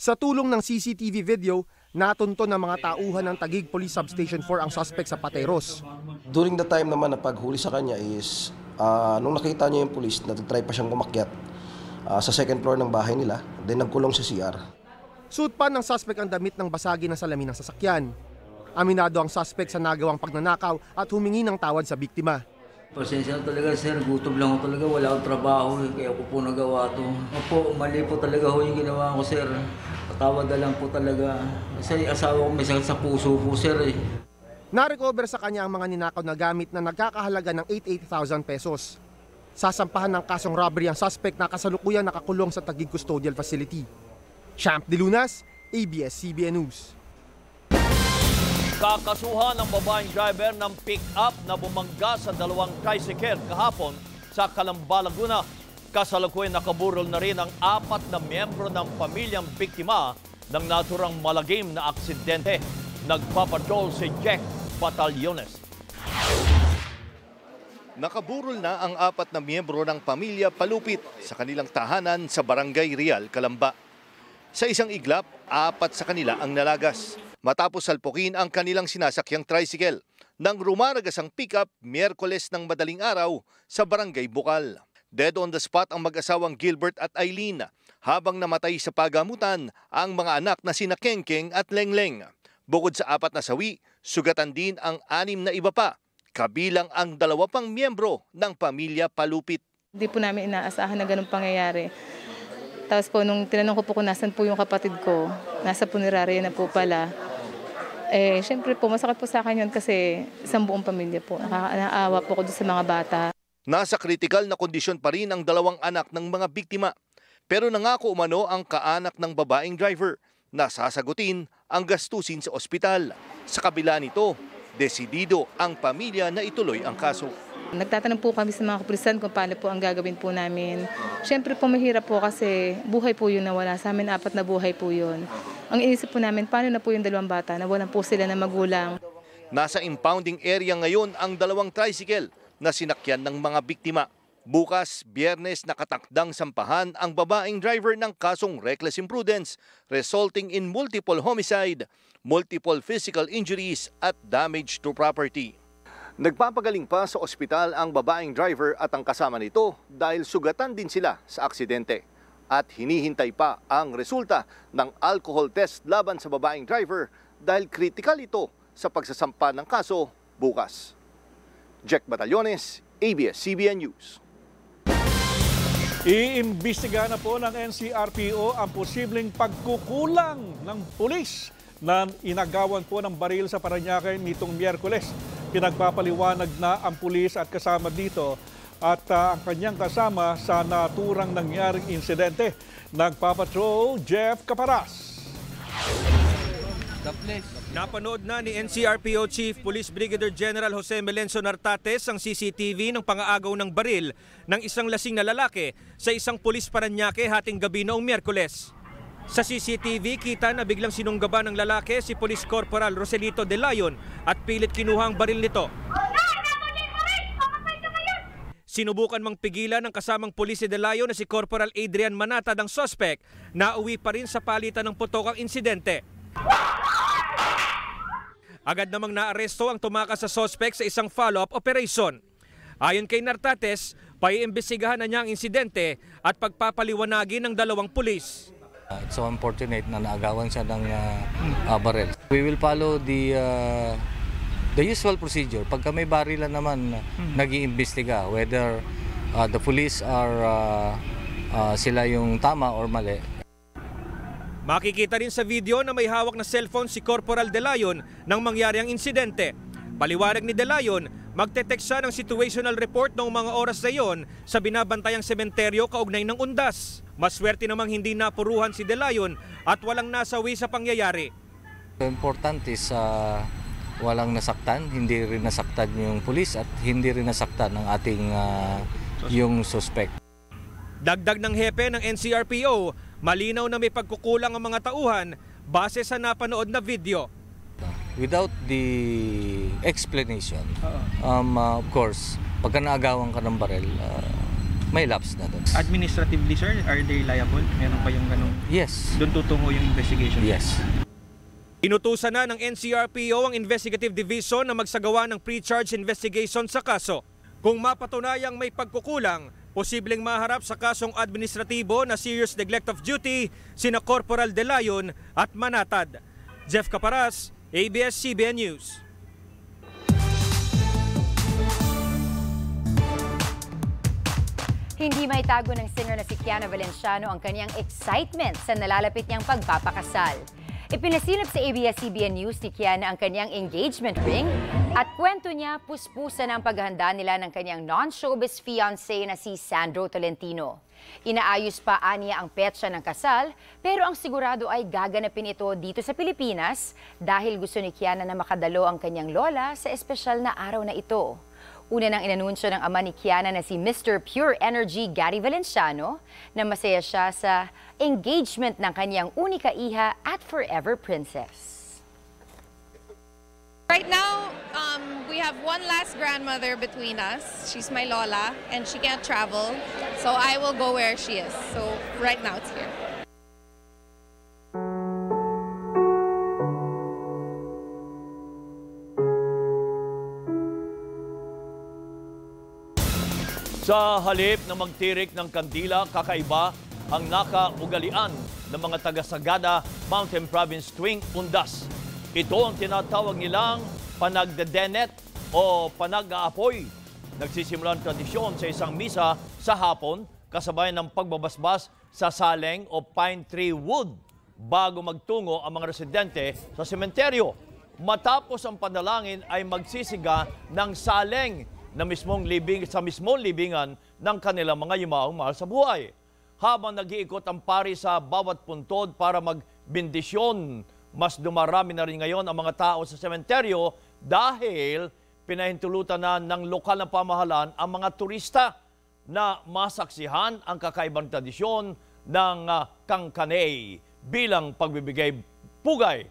Sa tulong ng CCTV video, natunto ng mga tauhan ng Tagig Police Substation 4 ang suspect sa Pateros. During the time naman na paghuli sa kanya is, ah, nung nakita niya yung police, nag-try pa siyang umakyat. ah, sa second floor ng bahay nila. Then nagkulong sa CR. Suot pa ng suspect ang damit ng basagi ng salamin ng sasakyan. Aminado ang suspect sa nagawang pagnanakaw at humingi ng tawad sa biktima. Pasensya na talaga sir, gutom lang ako talaga, wala akong trabaho eh, kaya ko po nagawa to. Opo, mali po talaga ho yung ginawa ko sir. Patawad na lang po talaga. Kasi asawa ko may sakit sa puso po sir eh. Narecover sa kanya ang mga ninakaw na gamit na nagkakahalaga ng 88,000 pesos. Sasampahan ng kasong robbery ang suspect na kasalukuyang nakakulong sa Taguig Custodial Facility. Champ De Lunas, ABS-CBN News. Kakasuhan ng babaeng driver ng pick-up na bumangga sa dalawang tricycle kahapon sa Calamba, Laguna. Kasalukuyan nakaburol na rin ang apat na miyembro ng pamilyang biktima ng naturang malagim na aksidente. Nagpapatrol si Jack Batalyones. Nakaburol na ang apat na miyembro ng pamilya palupit sa kanilang tahanan sa Barangay Real, Calamba. Sa isang iglap, apat sa kanila ang nalagas. Matapos salpukin ang kanilang sinasakyang tricycle nang rumaragas ang pickup Miyerkules ng madaling araw sa Barangay Bukal. Dead on the spot ang mag-asawang Gilbert at Eileen habang namatay sa pagamutan ang mga anak na sina Kengkeng at Lengleng. Bukod sa apat na sawi, sugatan din ang anim na iba pa, kabilang ang dalawa pang miyembro ng pamilya Palupit. Hindi po namin inaasahan na ganun pangyayari. Tapos po, nung tinanong ko po kung nasan po yung kapatid ko, nasa punerarya na po pala. Eh, syempre po, masakit po sa akin yun kasi isang buong pamilya po. Nakakaawa po ako doon sa mga bata. Nasa kritikal na kondisyon pa rin ang dalawang anak ng mga biktima. Pero nangako umano ang kaanak ng babaeng driver na sasagutin ang gastusin sa ospital. Sa kabila nito, desidido ang pamilya na ituloy ang kaso. Nagtatanong po kami sa mga kapulisan kung paano po ang gagawin po namin. Siyempre po mahirap po kasi buhay po yun na wala. Sa amin apat na buhay po yun. Ang inisip po namin, paano na po yung dalawang bata na walang po sila na magulang. Nasa impounding area ngayon ang dalawang tricycle na sinakyan ng mga biktima. Bukas, biyernes, nakatakdang sampahan ang babaeng driver ng kasong reckless imprudence resulting in multiple homicide, multiple physical injuries at damage to property. Nagpapagaling pa sa ospital ang babaeng driver at ang kasama nito dahil sugatan din sila sa aksidente. At hinihintay pa ang resulta ng alcohol test laban sa babaeng driver dahil critical ito sa pagsasampa ng kaso bukas. Jack Batallones, ABS-CBN News. Iimbestiga na po ng NCRPO ang posibleng pagkukulang ng pulis na inagawan po ng baril sa Paranaque nitong Miyerkules. Pinagpapaliwanag na ang pulis at kasama dito at uh, ang kanyang kasama sa naturang nangyaring insidente. Nagpapatrol Jeff Caparas. Napanood na ni NCRPO Chief Police Brigadier General Jose Melencio Nartates ang CCTV ng pangaagaw ng baril ng isang lasing na lalaki sa isang pulis Paranaque hating gabi noong Miyerkules. Sa CCTV, kita na biglang sinunggaban ng lalaki si Police Corporal Roselito De Leon at pilit kinuha ang baril nito. Sinubukan mang pigilan ng kasamang pulis si De Leon na si Corporal Adrian Manata ng suspect na uwi pa rin sa palitan ng putok ang insidente. Agad namang naaresto ang tumakas sa suspect sa isang follow-up operation. Ayon kay Nartates, paiimbestigahan na niya ang insidente at pagpapaliwanagin ng dalawang pulis. Uh, It's so unfortunate na naagawan siya ng uh, uh, barrel. We will follow the uh, the usual procedure. Pagka may barilan naman, hmm. nag-iimbestiga whether uh, the police are uh, uh, sila yung tama or mali. Makikita rin sa video na may hawak na cellphone si Corporal De Leon nang mangyari ang insidente. Paliwanag ni De Leon, magte-text siya ng situational report noong mga oras na iyon sa binabantayang sementeryo kaugnay ng undas. Maswerte namang hindi napuruhan si De Leon at walang nasawi sa pangyayari. Important is uh, walang nasaktan, hindi rin nasaktan yung pulis at hindi rin nasaktan ng ating uh, yung suspect. Dagdag ng hepe ng NCRPO, malinaw na may pagkukulang ang mga tauhan base sa napanood na video. Without the explanation, um, uh, of course, pagka naagawan ka ng barel, uh, may lapse na doon. Administratively, sir, are they liable? Meron pa yung ganong... Yes. Doon tutungo yung investigation? Yes. Inutusan na ng NCRPO ang Investigative Division na magsagawa ng pre-charge investigation sa kaso. Kung mapatunayang may pagkukulang, posibleng maharap sa kasong administratibo na serious neglect of duty sina Corporal De Leon at Manatad. Jeff Caparas, ABS-CBN News. Hindi may tago ng singer na si Kiana Valenciano ang kanyang excitement sa nalalapit niyang pagpapakasal. Ipinasilip sa ABS-CBN News ni Kiana ang kanyang engagement ring at kwento niya puspusan ang paghahanda nila ng kanyang non-showbiz fiancé na si Sandro Tolentino. Inaayos pa aniya ang petsa ng kasal pero ang sigurado ay gaganapin ito dito sa Pilipinas dahil gusto ni Kiana na makadalo ang kanyang lola sa espesyal na araw na ito. Una nang inanunsyo ng ama ni Kiana na si Mr. Pure Energy Gary Valenciano na masaya siya sa engagement ng kanyang unika iha at forever princess. Right now, um, we have one last grandmother between us. She's my Lola, and she can't travel. So I will go where she is. So right now, it's here. Sa halip na magtirik ng kandila, kakaiba ang nakaugalian ng mga taga-Sagada Mountain Province tuwing undas. Ito ang tinatawag nilang panagdedenet o panag-aapoy. Nagsisimula ang tradisyon sa isang misa sa hapon kasabay ng pagbabasbas sa saleng o pine tree wood bago magtungo ang mga residente sa sementeryo. Matapos ang panalangin ay magsisiga ng saleng na mismong libing sa mismong libingan ng kanilang mga yumaong mahal sa buhay. Habang nag-iikot ang pari sa bawat puntod para magbindisyon, mas dumarami na rin ngayon ang mga tao sa sementeryo dahil pinahintulutan na ng lokal na pamahalaan ang mga turista na masaksihan ang kakaibang tradisyon ng uh, Kangkanay bilang pagbibigay pugay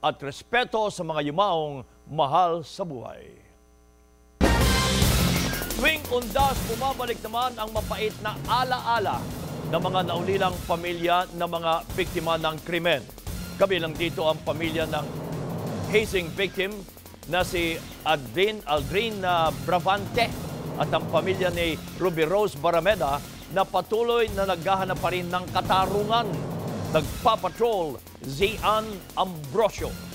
at respeto sa mga yumaong mahal sa buhay. Tuwing undas, bumabalik naman ang mapait na alaala ng mga naulilang pamilya ng mga biktima ng krimen. Kabilang dito ang pamilya ng hazing victim na si Adrin Aldrin na Bravante at ang pamilya ni Ruby Rose Barameda na patuloy na naghahanap pa rin ng katarungan. Nagpapatrol, Zian Ambrosio.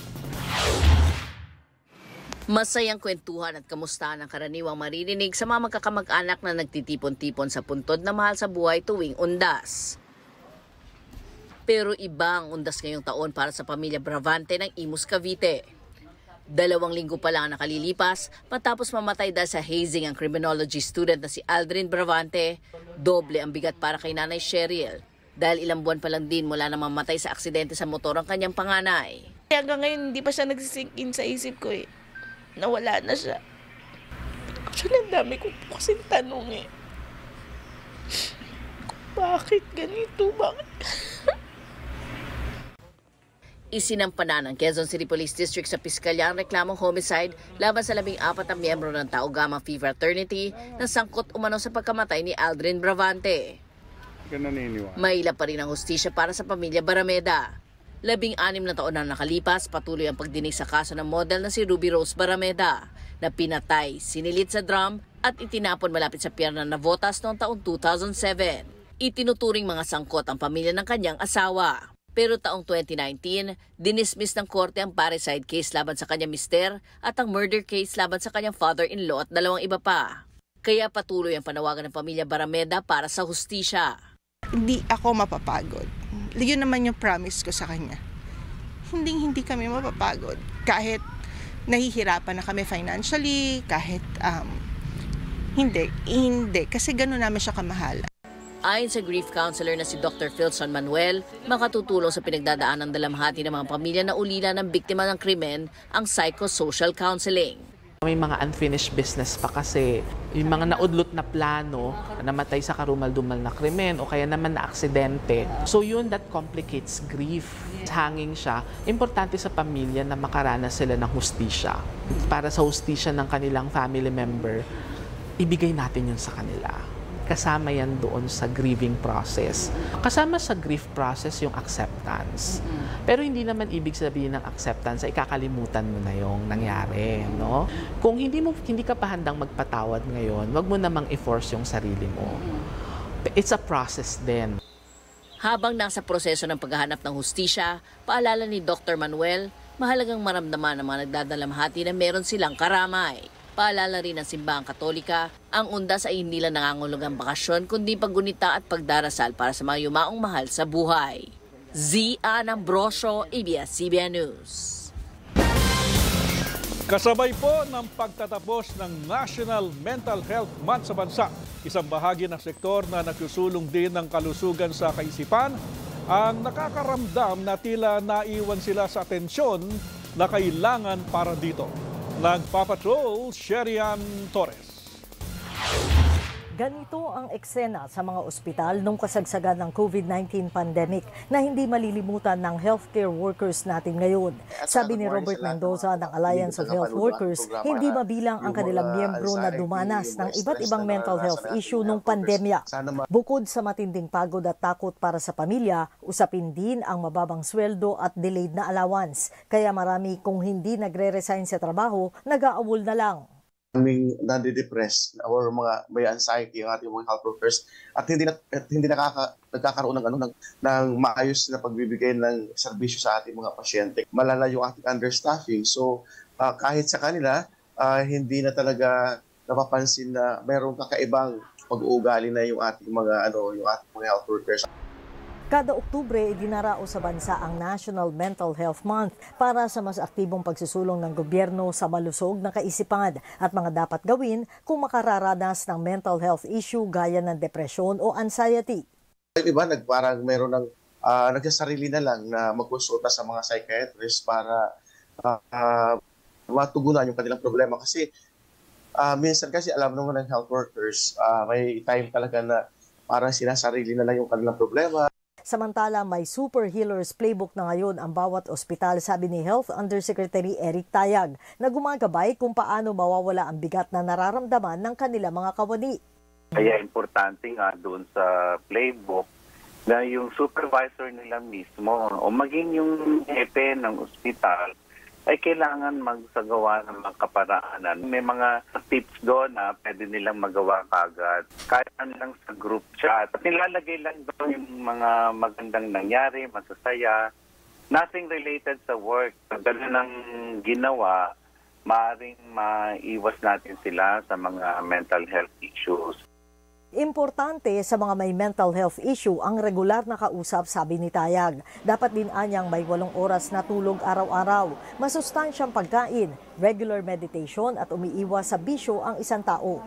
Masayang kwentuhan at kamustahan ang karaniwang maririnig sa mga magkakamag-anak na nagtitipon-tipon sa puntod na mahal sa buhay tuwing undas. Pero iba ang undas ngayong taon para sa pamilya Bravante ng Imus Cavite. Dalawang linggo pa lang ang nakalilipas matapos mamatay dahil sa hazing ang criminology student na si Aldrin Bravante, doble ang bigat para kay Nanay Cheryl dahil ilang buwan pa lang din mula na mamatay sa aksidente sa motor ang kanyang panganay. Hanggang ngayon, hindi pa siya nagsisink in sa isip ko eh. Nawala na siya. Actually, ang dami ko po kasing tanong eh. Bakit ganito? Bakit? Isinampana ng Quezon City Police District sa piskalya ang reklamong homicide laban sa labing apat na miyembro ng Tau Gamma Phi Fraternity na sangkot umano sa pagkamatay ni Aldrin Bravante. Maila pa rin ang hustisya para sa pamilya Barameda. Labing anim na taon na nakalipas, patuloy ang pagdinig sa kaso ng model na si Ruby Rose Barameda na pinatay, sinilit sa drum at itinapon malapit sa pierna na Navotas noong taong 2007. Itinuturing mga sangkot ang pamilya ng kanyang asawa. Pero taong 2019, dinismiss ng korte ang parricide case laban sa kanyang mister at ang murder case laban sa kanyang father-in-law at dalawang iba pa. Kaya patuloy ang panawagan ng pamilya Barameda para sa hustisya. Hindi ako mapapagod. Yun naman yung promise ko sa kanya. Hindi hindi kami mapapagod. Kahit nahihirapan na kami financially, kahit um, hindi, hindi. Kasi gano'n namin siya kamahal. Ayon sa grief counselor na si Dr. Philson Manuel, makatutulong sa pinagdadaan ng dalamhati ng mga pamilya na ulila ng biktima ng krimen ang psychosocial counseling. May mga unfinished business pa kasi yung mga naudlot na plano na namatay sa karumal-dumal na krimen o kaya naman na aksidente. So yun, that complicates grief. Hanging siya. Importante sa pamilya na makaranas sila ng hustisya. Para sa hustisya ng kanilang family member, ibigay natin yun sa kanila. Kasama yan doon sa grieving process. Kasama sa grief process yung acceptance. Pero hindi naman ibig sabihin ng acceptance ay kakalimutan mo na yung nangyari, no? Kung hindi mo hindi ka pa handang magpatawad ngayon, wag mo namang i-force yung sarili mo. It's a process din. Habang nasa proseso ng paghahanap ng hustisya, paalala ni Dr. Manuel, mahalagang maramdaman ng mga nagdadalamhati na meron silang karamay. Paalala rin ng Simbahang Katolika, ang undas ay hindi lang nangangulugang bakasyon kundi paggunita at pagdarasal para sa mga yumaong mahal sa buhay. Z. Anambrosio, ABS-CBN News. Kasabay po ng pagtatapos ng National Mental Health Month sa bansa, isang bahagi ng sektor na nagsusulong din ng kalusugan sa kaisipan ang nakakaramdam na tila naiwan sila sa atensyon na kailangan para dito. Nagpapatrol, Sherian Torres. Ganito ang eksena sa mga ospital nung kasagsagan ng COVID-19 pandemic na hindi malilimutan ng healthcare workers natin ngayon. Sabi ni Robert Mendoza ng Alliance of Health Workers, hindi mabilang ang kanilang miyembro na dumanas ng iba't ibang mental health issue nung pandemya. Bukod sa matinding pagod at takot para sa pamilya, usapin din ang mababang sweldo at delayed na allowance. Kaya marami kung hindi nagre-resign sa trabaho, nag-aawol na lang aming nade-depress or mga may anxiety ang ating mga health workers at hindi na, at hindi nakaka, nagkakaroon ng ano ng, ng maayos na pagbibigay ng serbisyo sa ating mga pasyente. Malala yung ating understaffing. So uh, kahit sa kanila uh, hindi na talaga napapansin na mayroong kakaibang pag-uugali na yung ating mga ano yung ating mga health workers. Kada Oktubre, dinarao sa bansa ang National Mental Health Month para sa mas aktibong pagsusulong ng gobyerno sa malusog na kaisipan at mga dapat gawin kung makararanas ng mental health issue gaya ng depresyon o anxiety. Iba, nagparang meron ng uh, nagsasarili na lang na magkonsulta sa mga psychiatrist para uh, uh, matugunan yung kanilang problema kasi uh, minsan kasi alam naman ng health workers, uh, may time talaga na parang sinasarili na lang yung kanilang problema. Samantala, may super healers playbook na ngayon ang bawat ospital, sabi ni Health Undersecretary Eric Tayag, na gumagabay kung paano mawawala ang bigat na nararamdaman ng kanila mga kawani. Kaya importante nga doon sa playbook na yung supervisor nila mismo o maging yung hepe ng ospital ay kailangan magsagawa ng mga kaparaanan. May mga tips doon na pwede nilang magawa kagad. Kaya lang sa group chat. At nilalagay lang doon yung mga magandang nangyari, masasaya. Nothing related sa work. Pag gano'n ang ginawa, maaaring maiwas natin sila sa mga mental health issues. Importante sa mga may mental health issue ang regular na kausap, sabi ni Tayag. Dapat din anyang may walong oras na tulog araw-araw, masustansyang pagkain, regular meditation at umiiwas sa bisyo ang isang tao.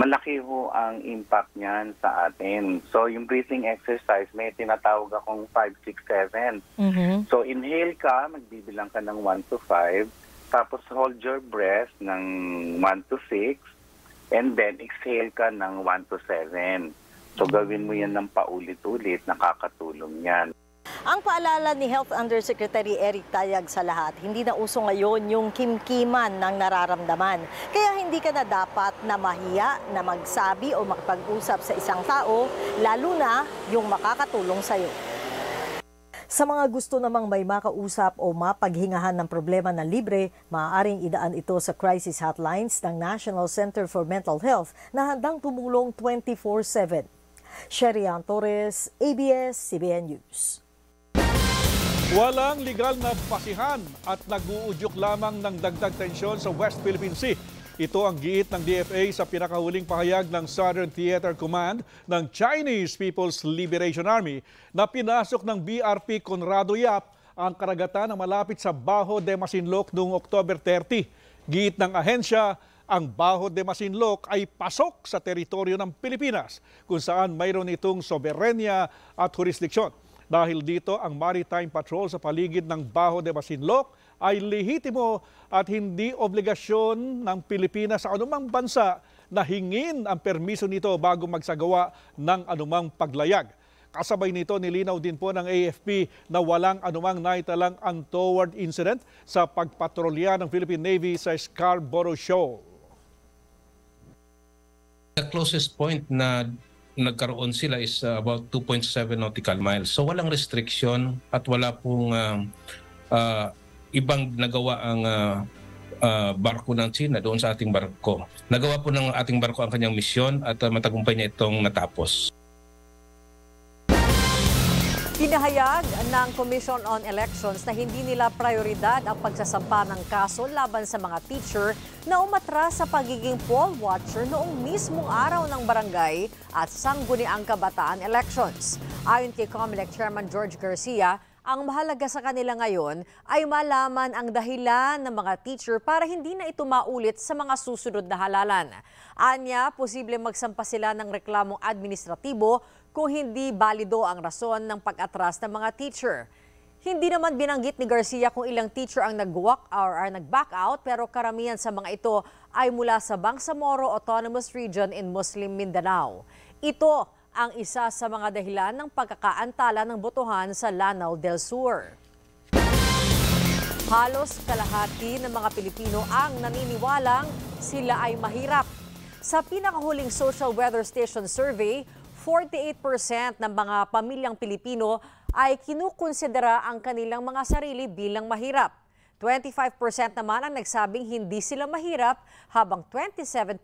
Malaki ho ang impact niyan sa atin. So yung breathing exercise, may tinatawag akong 5, 6, 7. Mm-hmm. So inhale ka, magbibilang ka ng 1 to 5. Tapos hold your breath ng 1 to 6 and then exhale ka ng 1 to 7. So gawin mo yan ng paulit-ulit, nakakatulong yan. Ang paalala ni Health Undersecretary Eric Tayag sa lahat, hindi na uso ngayon yung kimkiman ng nararamdaman. Kaya hindi ka na dapat na mahiya na magsabi o makipag-usap sa isang tao, lalo na yung makakatulong sa'yo. Sa mga gusto namang may makausap o mapaghingahan ng problema na libre, maaaring idaan ito sa crisis hotlines ng National Center for Mental Health na handang tumulong 24-7. Sherian Torres, ABS-CBN News. Walang legal na pasihan at nag-uudyok lamang ng dagdag tensyon sa West Philippine Sea. Ito ang giit ng DFA sa pinakahuling pahayag ng Southern Theater Command ng Chinese People's Liberation Army na pinasok ng BRP Conrado Yap ang karagatan na malapit sa Baho de Masinloc noong October 30. Giit ng ahensya, ang Baho de Masinloc ay pasok sa teritoryo ng Pilipinas kung saan mayroon itong soberenya at jurisdiksyon. Dahil dito, ang Maritime Patrol sa paligid ng Baho de Masinloc ay lehitimo at hindi obligasyon ng Pilipinas sa anumang bansa na hingin ang permiso nito bago magsagawa ng anumang paglayag. Kasabay nito, nilinaw din po ng AFP na walang anumang naitalang untoward incident sa pagpatrolya ng Philippine Navy sa Scarborough Shoal. The closest point na nagkaroon sila is uh, about 2.7 nautical miles. So walang restriction at wala pong uh, uh, ibang nagawa ang uh, uh, barko ng China doon sa ating barko. Nagawa po ng ating barko ang kanyang misyon at uh, matagumpay niya itong natapos. Pinahayag ng Commission on Elections na hindi nila prioridad ang pagsasampa ng kaso laban sa mga teacher na umatras sa pagiging poll watcher noong mismong araw ng barangay at sangguniang kabataan elections. Ayon kay COMELEC Chairman George Garcia, ang mahalaga sa kanila ngayon ay malaman ang dahilan ng mga teacher para hindi na ito maulit sa mga susunod na halalan. Anya, posible magsampa sila ng reklamong administratibo kung hindi balido ang rason ng pag-atras ng mga teacher. Hindi naman binanggit ni Garcia kung ilang teacher ang nag-walk or, or nag-back out pero karamihan sa mga ito ay mula sa Bangsamoro Autonomous Region in Muslim Mindanao. Ito ang isa sa mga dahilan ng pagkakaantala ng botohan sa Lanao del Sur. Halos kalahati ng mga Pilipino ang naniniwalang sila ay mahirap. Sa pinakahuling Social Weather Station survey, 48% ng mga pamilyang Pilipino ay kinukonsidera ang kanilang mga sarili bilang mahirap. 25% naman ang nagsabing hindi sila mahirap, habang 27%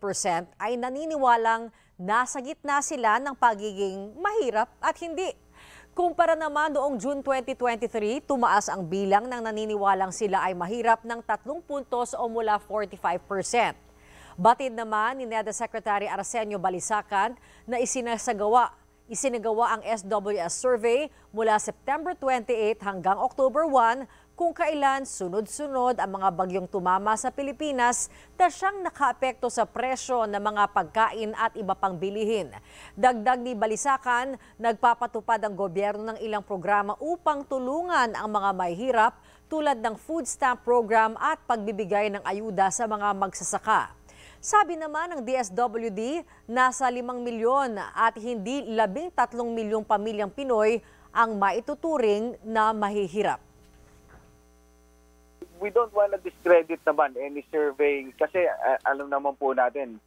ay naniniwalang nasa gitna sila ng pagiging mahirap at hindi. Kumpara naman noong June 2023, tumaas ang bilang ng naniniwalang sila ay mahirap ng 3 puntos o mula 45%. Batid naman ni NEDA Secretary Arsenio Balisacan na isinasagawa isinagawa ang SWS survey mula September 28 hanggang October 1 kung kailan sunod-sunod ang mga bagyong tumama sa Pilipinas na siyang nakaapekto sa presyo ng mga pagkain at iba pang bilihin. Dagdag ni Balisakan, nagpapatupad ang gobyerno ng ilang programa upang tulungan ang mga mahihirap tulad ng food stamp program at pagbibigay ng ayuda sa mga magsasaka. Sabi naman ng DSWD, nasa 5 milyon at hindi 13 milyong pamilyang Pinoy ang maituturing na mahihirap. We don't want to discredit naman any survey kasi uh, alam naman po natin,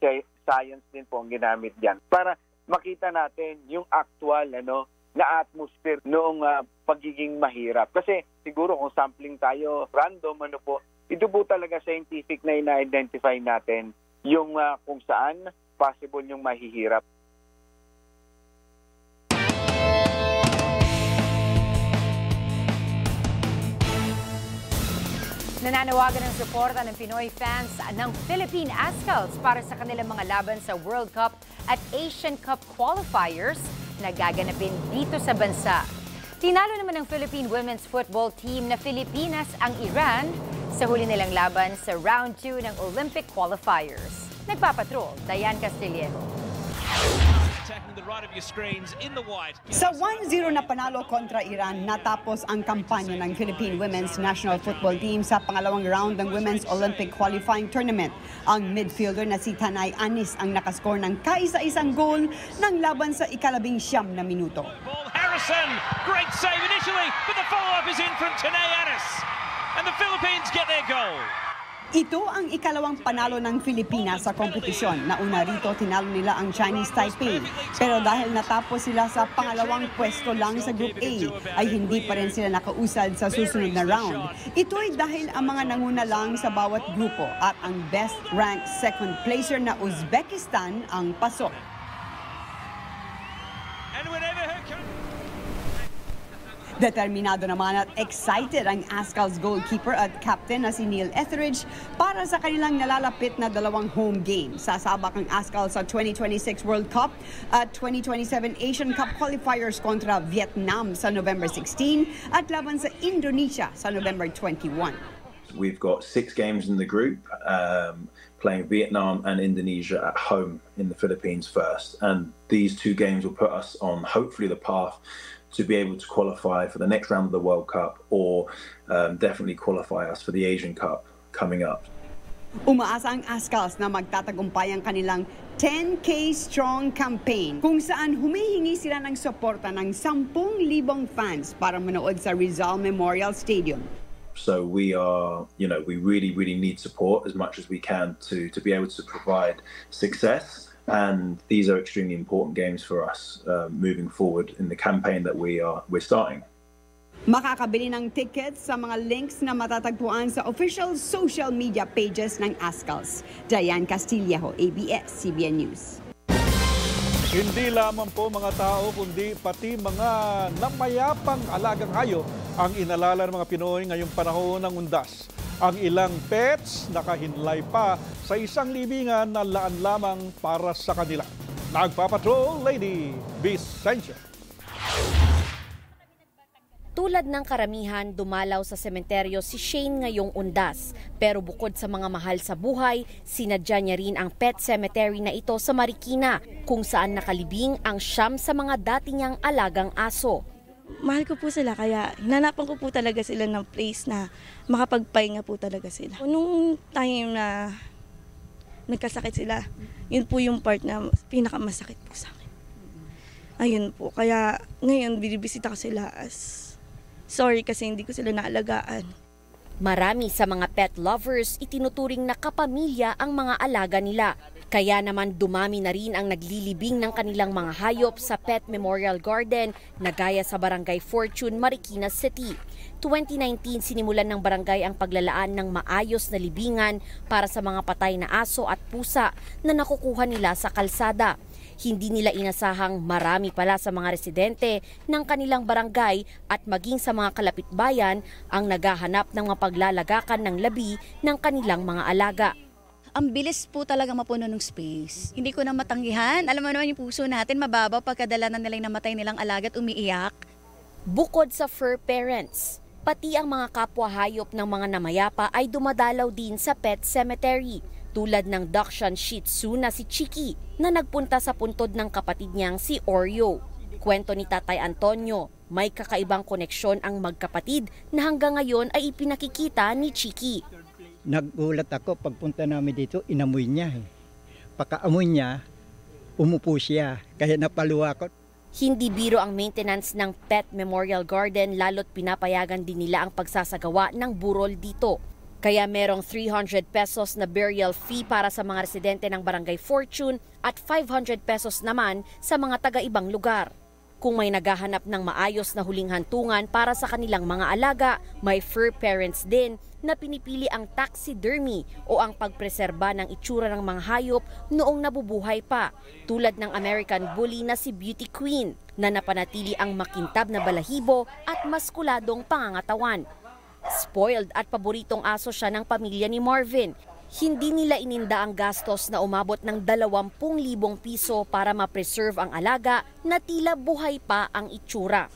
science din po ang ginamit diyan para makita natin yung actual ano na atmosphere noong uh, pagiging mahirap. Kasi siguro kung sampling tayo random ano po, ito po talaga scientific na ina-identify natin yung uh, kung saan possible yung mahihirap. Nananawagan ng suporta ng Pinoy fans ng Philippine Ascals para sa kanilang mga laban sa World Cup at Asian Cup qualifiers na gaganapin dito sa bansa. Tinalo naman ng Philippine women's football team na Pilipinas ang Iran sa huli nilang laban sa round 2 ng Olympic qualifiers. Nagpapatrol, Diane Castillejo. Sa 1-0 na panalo kontra Iran, natapos ang kampanya ng Philippine Women's National Football Team sa pangalawang round ng Women's Olympic Qualifying Tournament. Ang midfielder na si Tanay Anis ang nakascore ng kaisa-isang goal ng laban sa ikalabing siyam na minuto. Harrison, great save initially, but the follow-up is in from Tanay Anis. And the Philippines get their goal. Ito ang ikalawang panalo ng Pilipinas sa kompetisyon. Nauna rito tinalo nila ang Chinese Taipei. Pero dahil natapos sila sa pangalawang pwesto lang sa Group A, ay hindi pa rin sila nakausad sa susunod na round. Ito ay dahil ang mga nanguna lang sa bawat grupo at ang best ranked second placer na Uzbekistan ang pasok. Determinado naman at excited ang Ascal's goalkeeper at captain na si Neil Etheridge para sa kanilang nalalapit na dalawang home game. Sasabak ang Ascal sa 2026 World Cup at 2027 Asian Cup qualifiers kontra Vietnam sa November 16 at laban sa Indonesia sa November 21. We've got six games in the group, um, playing Vietnam and Indonesia at home in the Philippines first. And these two games will put us on hopefully the path to be able to qualify for the next round of the World Cup or um, definitely qualify us for the Asian Cup coming up. Umaasa ang Ascals na magtatagumpay ang kanilang 10K Strong campaign kung saan humihingi sila ng suporta ng 10,000 fans para manood sa Rizal Memorial Stadium. So we are, you know, we really, really need support as much as we can to, to be able to provide success and these are extremely important games for us uh, moving forward in the campaign that we are we're starting. Makakabili ng tickets sa mga links na matatagpuan sa official social media pages ng ASCALS. Diane Castillejo, ABS-CBN News. Hindi lamang po mga tao, kundi pati mga namayapang alagang hayop ang inalala ng mga Pinoy ngayong panahon ng undas. Ang ilang pets nakahinlay pa sa isang libingan na laan lamang para sa kanila. Nagpapatrol, Lady Vicencio. Tulad ng karamihan, dumalaw sa sementeryo si Shane ngayong undas. Pero bukod sa mga mahal sa buhay, sinadya niya rin ang pet cemetery na ito sa Marikina, kung saan nakalibing ang siyam sa mga dati niyang alagang aso. Mahal ko po sila kaya hinanapan ko po talaga sila ng place na makapagpahinga po talaga sila. Nung time na nagkasakit sila, yun po yung part na pinakamasakit po sa akin. Ayun po, kaya ngayon binibisita ko sila as sorry kasi hindi ko sila naalagaan. Marami sa mga pet lovers itinuturing na kapamilya ang mga alaga nila. Kaya naman dumami na rin ang naglilibing ng kanilang mga hayop sa Pet Memorial Garden na gaya sa Barangay Fortune, Marikina City. 2019 sinimulan ng barangay ang paglalaan ng maayos na libingan para sa mga patay na aso at pusa na nakukuha nila sa kalsada. Hindi nila inasahang marami pala sa mga residente ng kanilang barangay at maging sa mga kalapit bayan ang naghahanap ng mapaglalagakan ng labi ng kanilang mga alaga ang bilis po talaga mapuno ng space. Hindi ko na matanggihan. Alam mo naman yung puso natin, mababa pagkadala na nilang namatay nilang alaga at umiiyak. Bukod sa fur parents, pati ang mga kapwa hayop ng mga namayapa ay dumadalaw din sa pet cemetery tulad ng Dachshund Shih Tzu na si Chiki na nagpunta sa puntod ng kapatid niyang si Oreo. Kwento ni Tatay Antonio, may kakaibang koneksyon ang magkapatid na hanggang ngayon ay ipinakikita ni Chiki. Nagulat ako pagpunta namin dito, inamoy niya. Eh. Pagkaamoy niya, umupo siya. Kaya napaluwa ako. Hindi biro ang maintenance ng Pet Memorial Garden lalo't pinapayagan din nila ang pagsasagawa ng burol dito. Kaya merong 300 pesos na burial fee para sa mga residente ng Barangay Fortune at 500 pesos naman sa mga taga-ibang lugar. Kung may naghahanap ng maayos na huling hantungan para sa kanilang mga alaga, may fur parents din na pinipili ang taxidermy o ang pagpreserba ng itsura ng mga hayop noong nabubuhay pa, tulad ng American Bully na si Beauty Queen na napanatili ang makintab na balahibo at maskuladong pangangatawan. Spoiled at paboritong aso siya ng pamilya ni Marvin hindi nila ininda ang gastos na umabot ng 20,000 piso para ma-preserve ang alaga na tila buhay pa ang itsura.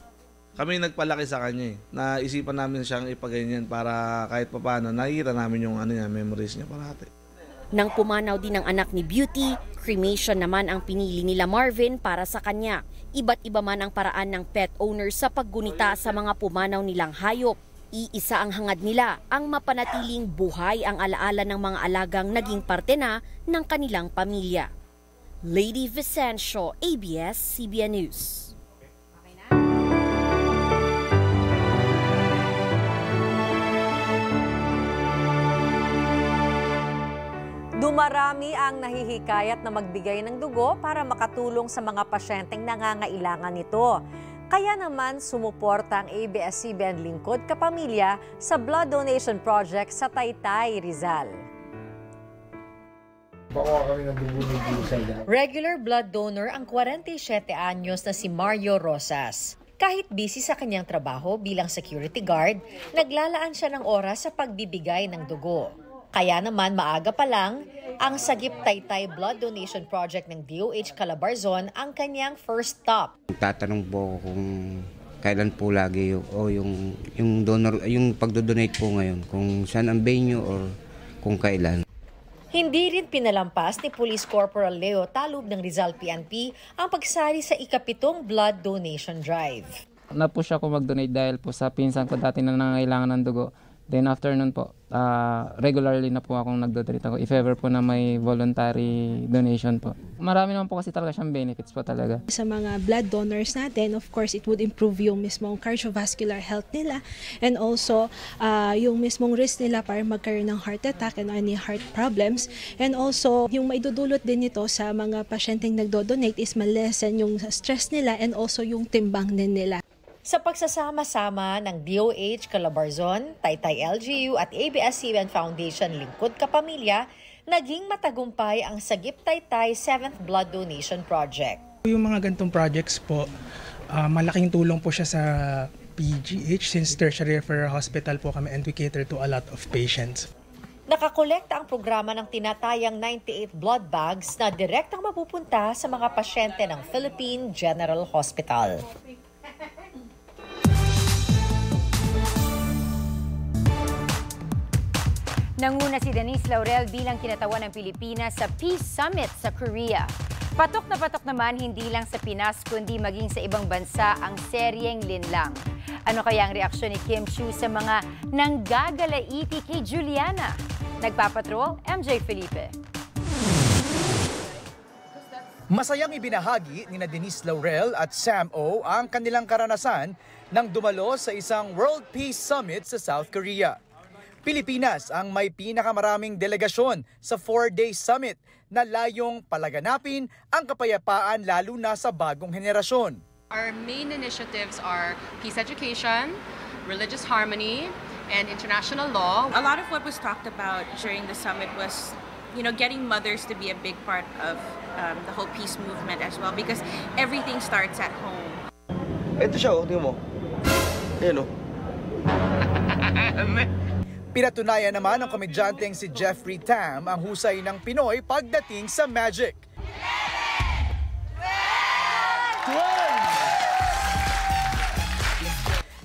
Kami nagpalaki sa kanya eh. Naisipan namin siyang ipaganyan para kahit papano nakikita namin yung ano niya, memories niya parati. Nang pumanaw din ang anak ni Beauty, cremation naman ang pinili nila Marvin para sa kanya. Iba't iba man ang paraan ng pet owner sa paggunita sa mga pumanaw nilang hayop. Iisa ang hangad nila ang mapanatiling buhay ang alaala ng mga alagang naging parte na ng kanilang pamilya. Lady Vicencio, ABS-CBN News. Dumarami ang nahihikayat na magbigay ng dugo para makatulong sa mga pasyenteng nangangailangan nito. Kaya naman sumuporta ang ABS-CBN Lingkod Kapamilya sa Blood Donation Project sa Taytay, Rizal. Regular blood donor ang 47 anyos na si Mario Rosas. Kahit busy sa kanyang trabaho bilang security guard, naglalaan siya ng oras sa pagbibigay ng dugo. Kaya naman maaga pa lang, ang Sagip Taytay Blood Donation Project ng DOH Calabarzon ang kanyang first stop. Tatanong po kung kailan po lagi yung, o yung, yung donor, yung pagdodonate po ngayon, kung saan ang venue or kung kailan. Hindi rin pinalampas ni Police Corporal Leo Talub ng Rizal PNP ang pagsali sa ikapitong blood donation drive. Na-push ako mag-donate dahil po sa pinsan ko dati na nangangailangan ng dugo. Then after nun po, ah, regularly na po akong nagdodonate ako if ever po na may voluntary donation po. Marami naman po kasi talaga siyang benefits po talaga. Sa mga blood donors natin, of course, it would improve yung mismong cardiovascular health nila and also ah, yung mismong risk nila para magkaroon ng heart attack and any heart problems. And also, yung maidudulot din nito sa mga pasyenteng nagdodonate is malesen yung stress nila and also yung timbang din nila. Sa pagsasama-sama ng DOH Calabarzon, Taytay LGU at ABS-CBN Foundation Lingkod Kapamilya, naging matagumpay ang Sagip Taytay 7th Blood Donation Project. Yung mga gantong projects po, ah, malaking tulong po siya sa PGH since tertiary referral hospital po kami and we cater to a lot of patients. Nakakolekta ang programa ng tinatayang 98 blood bags na direktang mapupunta sa mga pasyente ng Philippine General Hospital. Nanguna si Denise Laurel bilang kinatawan ng Pilipinas sa Peace Summit sa Korea. Patok na patok naman hindi lang sa Pinas kundi maging sa ibang bansa ang seryeng linlang. Ano kaya ang reaksyon ni Kim Chu sa mga nanggagalaiti kay Juliana? Nagpapatrol, MJ Felipe. Masayang ibinahagi ni Denise Laurel at Sam O ang kanilang karanasan nang dumalo sa isang World Peace Summit sa South Korea. Pilipinas ang may pinakamaraming delegasyon sa four-day summit na layong palaganapin ang kapayapaan lalo na sa bagong henerasyon. Our main initiatives are peace education, religious harmony, and international law. A lot of what was talked about during the summit was, you know, getting mothers to be a big part of um, the whole peace movement as well because everything starts at home. Ito siya, oh, tingnan mo. Ayan, oh. Pinatunayan naman ng komedyanteng si Jeffrey Tam ang husay ng Pinoy pagdating sa magic.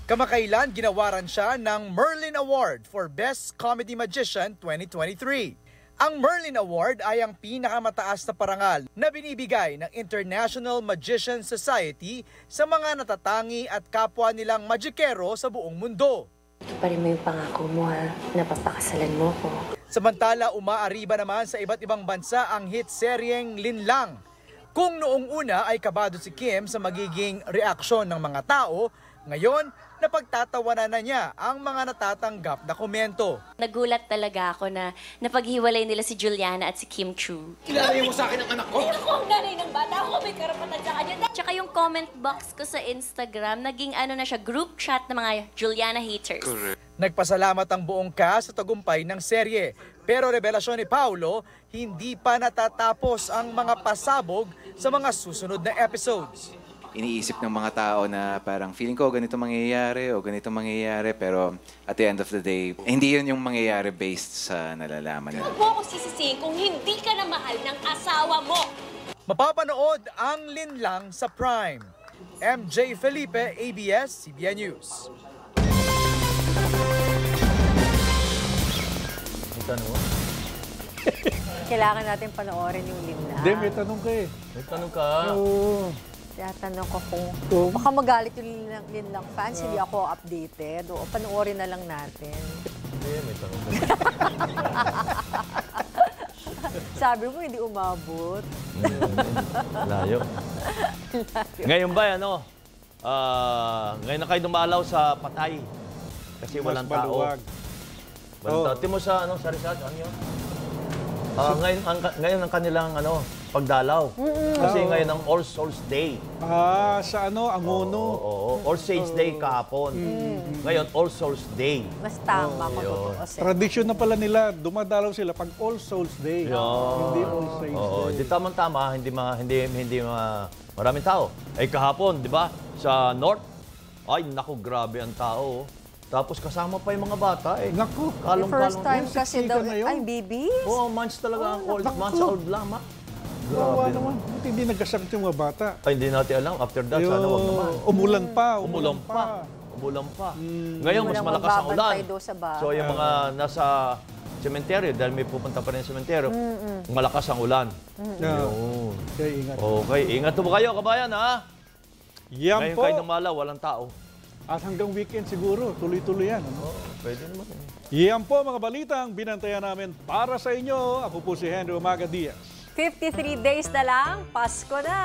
Kamakailan ginawaran siya ng Merlin Award for Best Comedy Magician 2023. Ang Merlin Award ay ang pinakamataas na parangal na binibigay ng International Magician Society sa mga natatangi at kapwa nilang magikero sa buong mundo. Tuparin mo yung pangako mo ha, napapakasalan mo ko. Samantala, umaariba naman sa iba't ibang bansa ang hit seryeng Linlang. Kung noong una ay kabado si Kim sa magiging reaksyon ng mga tao, ngayon napagtatawanan na niya ang mga natatanggap na komento. Nagulat talaga ako na napaghiwalay nila si Juliana at si Kim Chu. Kilala mo sa akin ang anak ko? Ay, ako ang nanay ng bata. Ako may karapatan sa kanya. Tsaka yung comment box ko sa Instagram, naging ano na siya, group chat ng mga Juliana haters. Nagpasalamat ang buong cast sa tagumpay ng serye. Pero revelasyon ni Paulo, hindi pa natatapos ang mga pasabog sa mga susunod na episodes. Iniisip ng mga tao na parang feeling ko ganito mangyayari o ganito mangyayari pero at the end of the day, hindi yun yung mangyayari based sa nalalaman nila. Huwag mo ako sisisihin kung hindi ka na mahal ng asawa mo. Mapapanood ang Linlang sa Prime. MJ Felipe, ABS-CBN News. Kailangan natin panoorin yung linlang. Hindi, may tanong ka eh. May tanong ka? Oo. Tinatanong ko kung baka magalit yung linlang, linlang fans, hindi ako updated. O panoorin na lang natin. Hindi, may tanong. Sabi mo, hindi umabot. Layo. Ngayon ba, ano, ah, ngayon na kayo dumalaw sa patay. Kasi Mas walang tao. Walang Oo. tao. Timo sa, ano, sa Rizal, ano yun? Ah, ngayon, ang, ngayon ang kanilang, ano, pagdalaw. Mm-mm. Kasi Oo. ngayon ang All Souls Day. Ah, sa ano, Angono. Oo, All Saints Day kahapon. Ngayon, All Souls Day. Mas tama Oo, kung yun. totoo. Tradisyon na pala nila, dumadalaw sila pag All Souls Day. Yun. Hindi All Saints Oo, Day. di tamang-tama, hindi ma, hindi hindi ma, maraming tao. Ay kahapon, di ba? Sa North, ay naku, grabe ang tao. Oh. Tapos kasama pa yung mga bata eh. Naku, kalong First time kasi daw, ay, babies? Oo, months talaga ang old, naku. months old lang, ma. Kawawa Grabe naman. Buti hindi nagkasakit yung mga bata. Ay, hindi natin alam. After that, Yo, sana wag naman. umulan pa, Umulan umulan pa. Umulan pa. Ngayon, mas malakas ang ulan. So, yung mga nasa sementeryo, dahil may pupunta pa rin sa sementeryo, Mm-mm. malakas ang ulan. Yeah. Yun. Kaya ingat. Okay, ingat po kayo, kabayan, ha? Yan Ngayon po. kayo dumalaw, walang tao. At hanggang weekend siguro, tuloy-tuloy yan. Ano? Pwede naman. eh. Yan po mga balita ang binantayan namin para sa inyo. Ako po si Henry Umaga Diaz. 53 days na lang, Pasko na!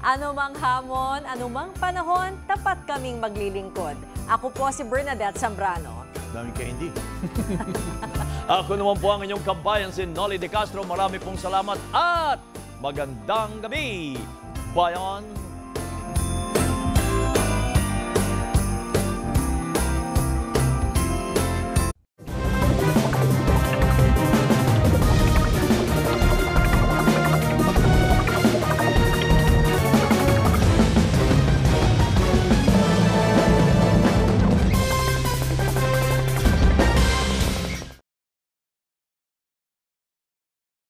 Anumang hamon, anumang panahon, tapat kaming maglilingkod. Ako po si Bernadette Zambrano. Daming ka hindi. Ako naman po ang inyong kabayan si Nolly De Castro. Marami pong salamat at magandang gabi, bayan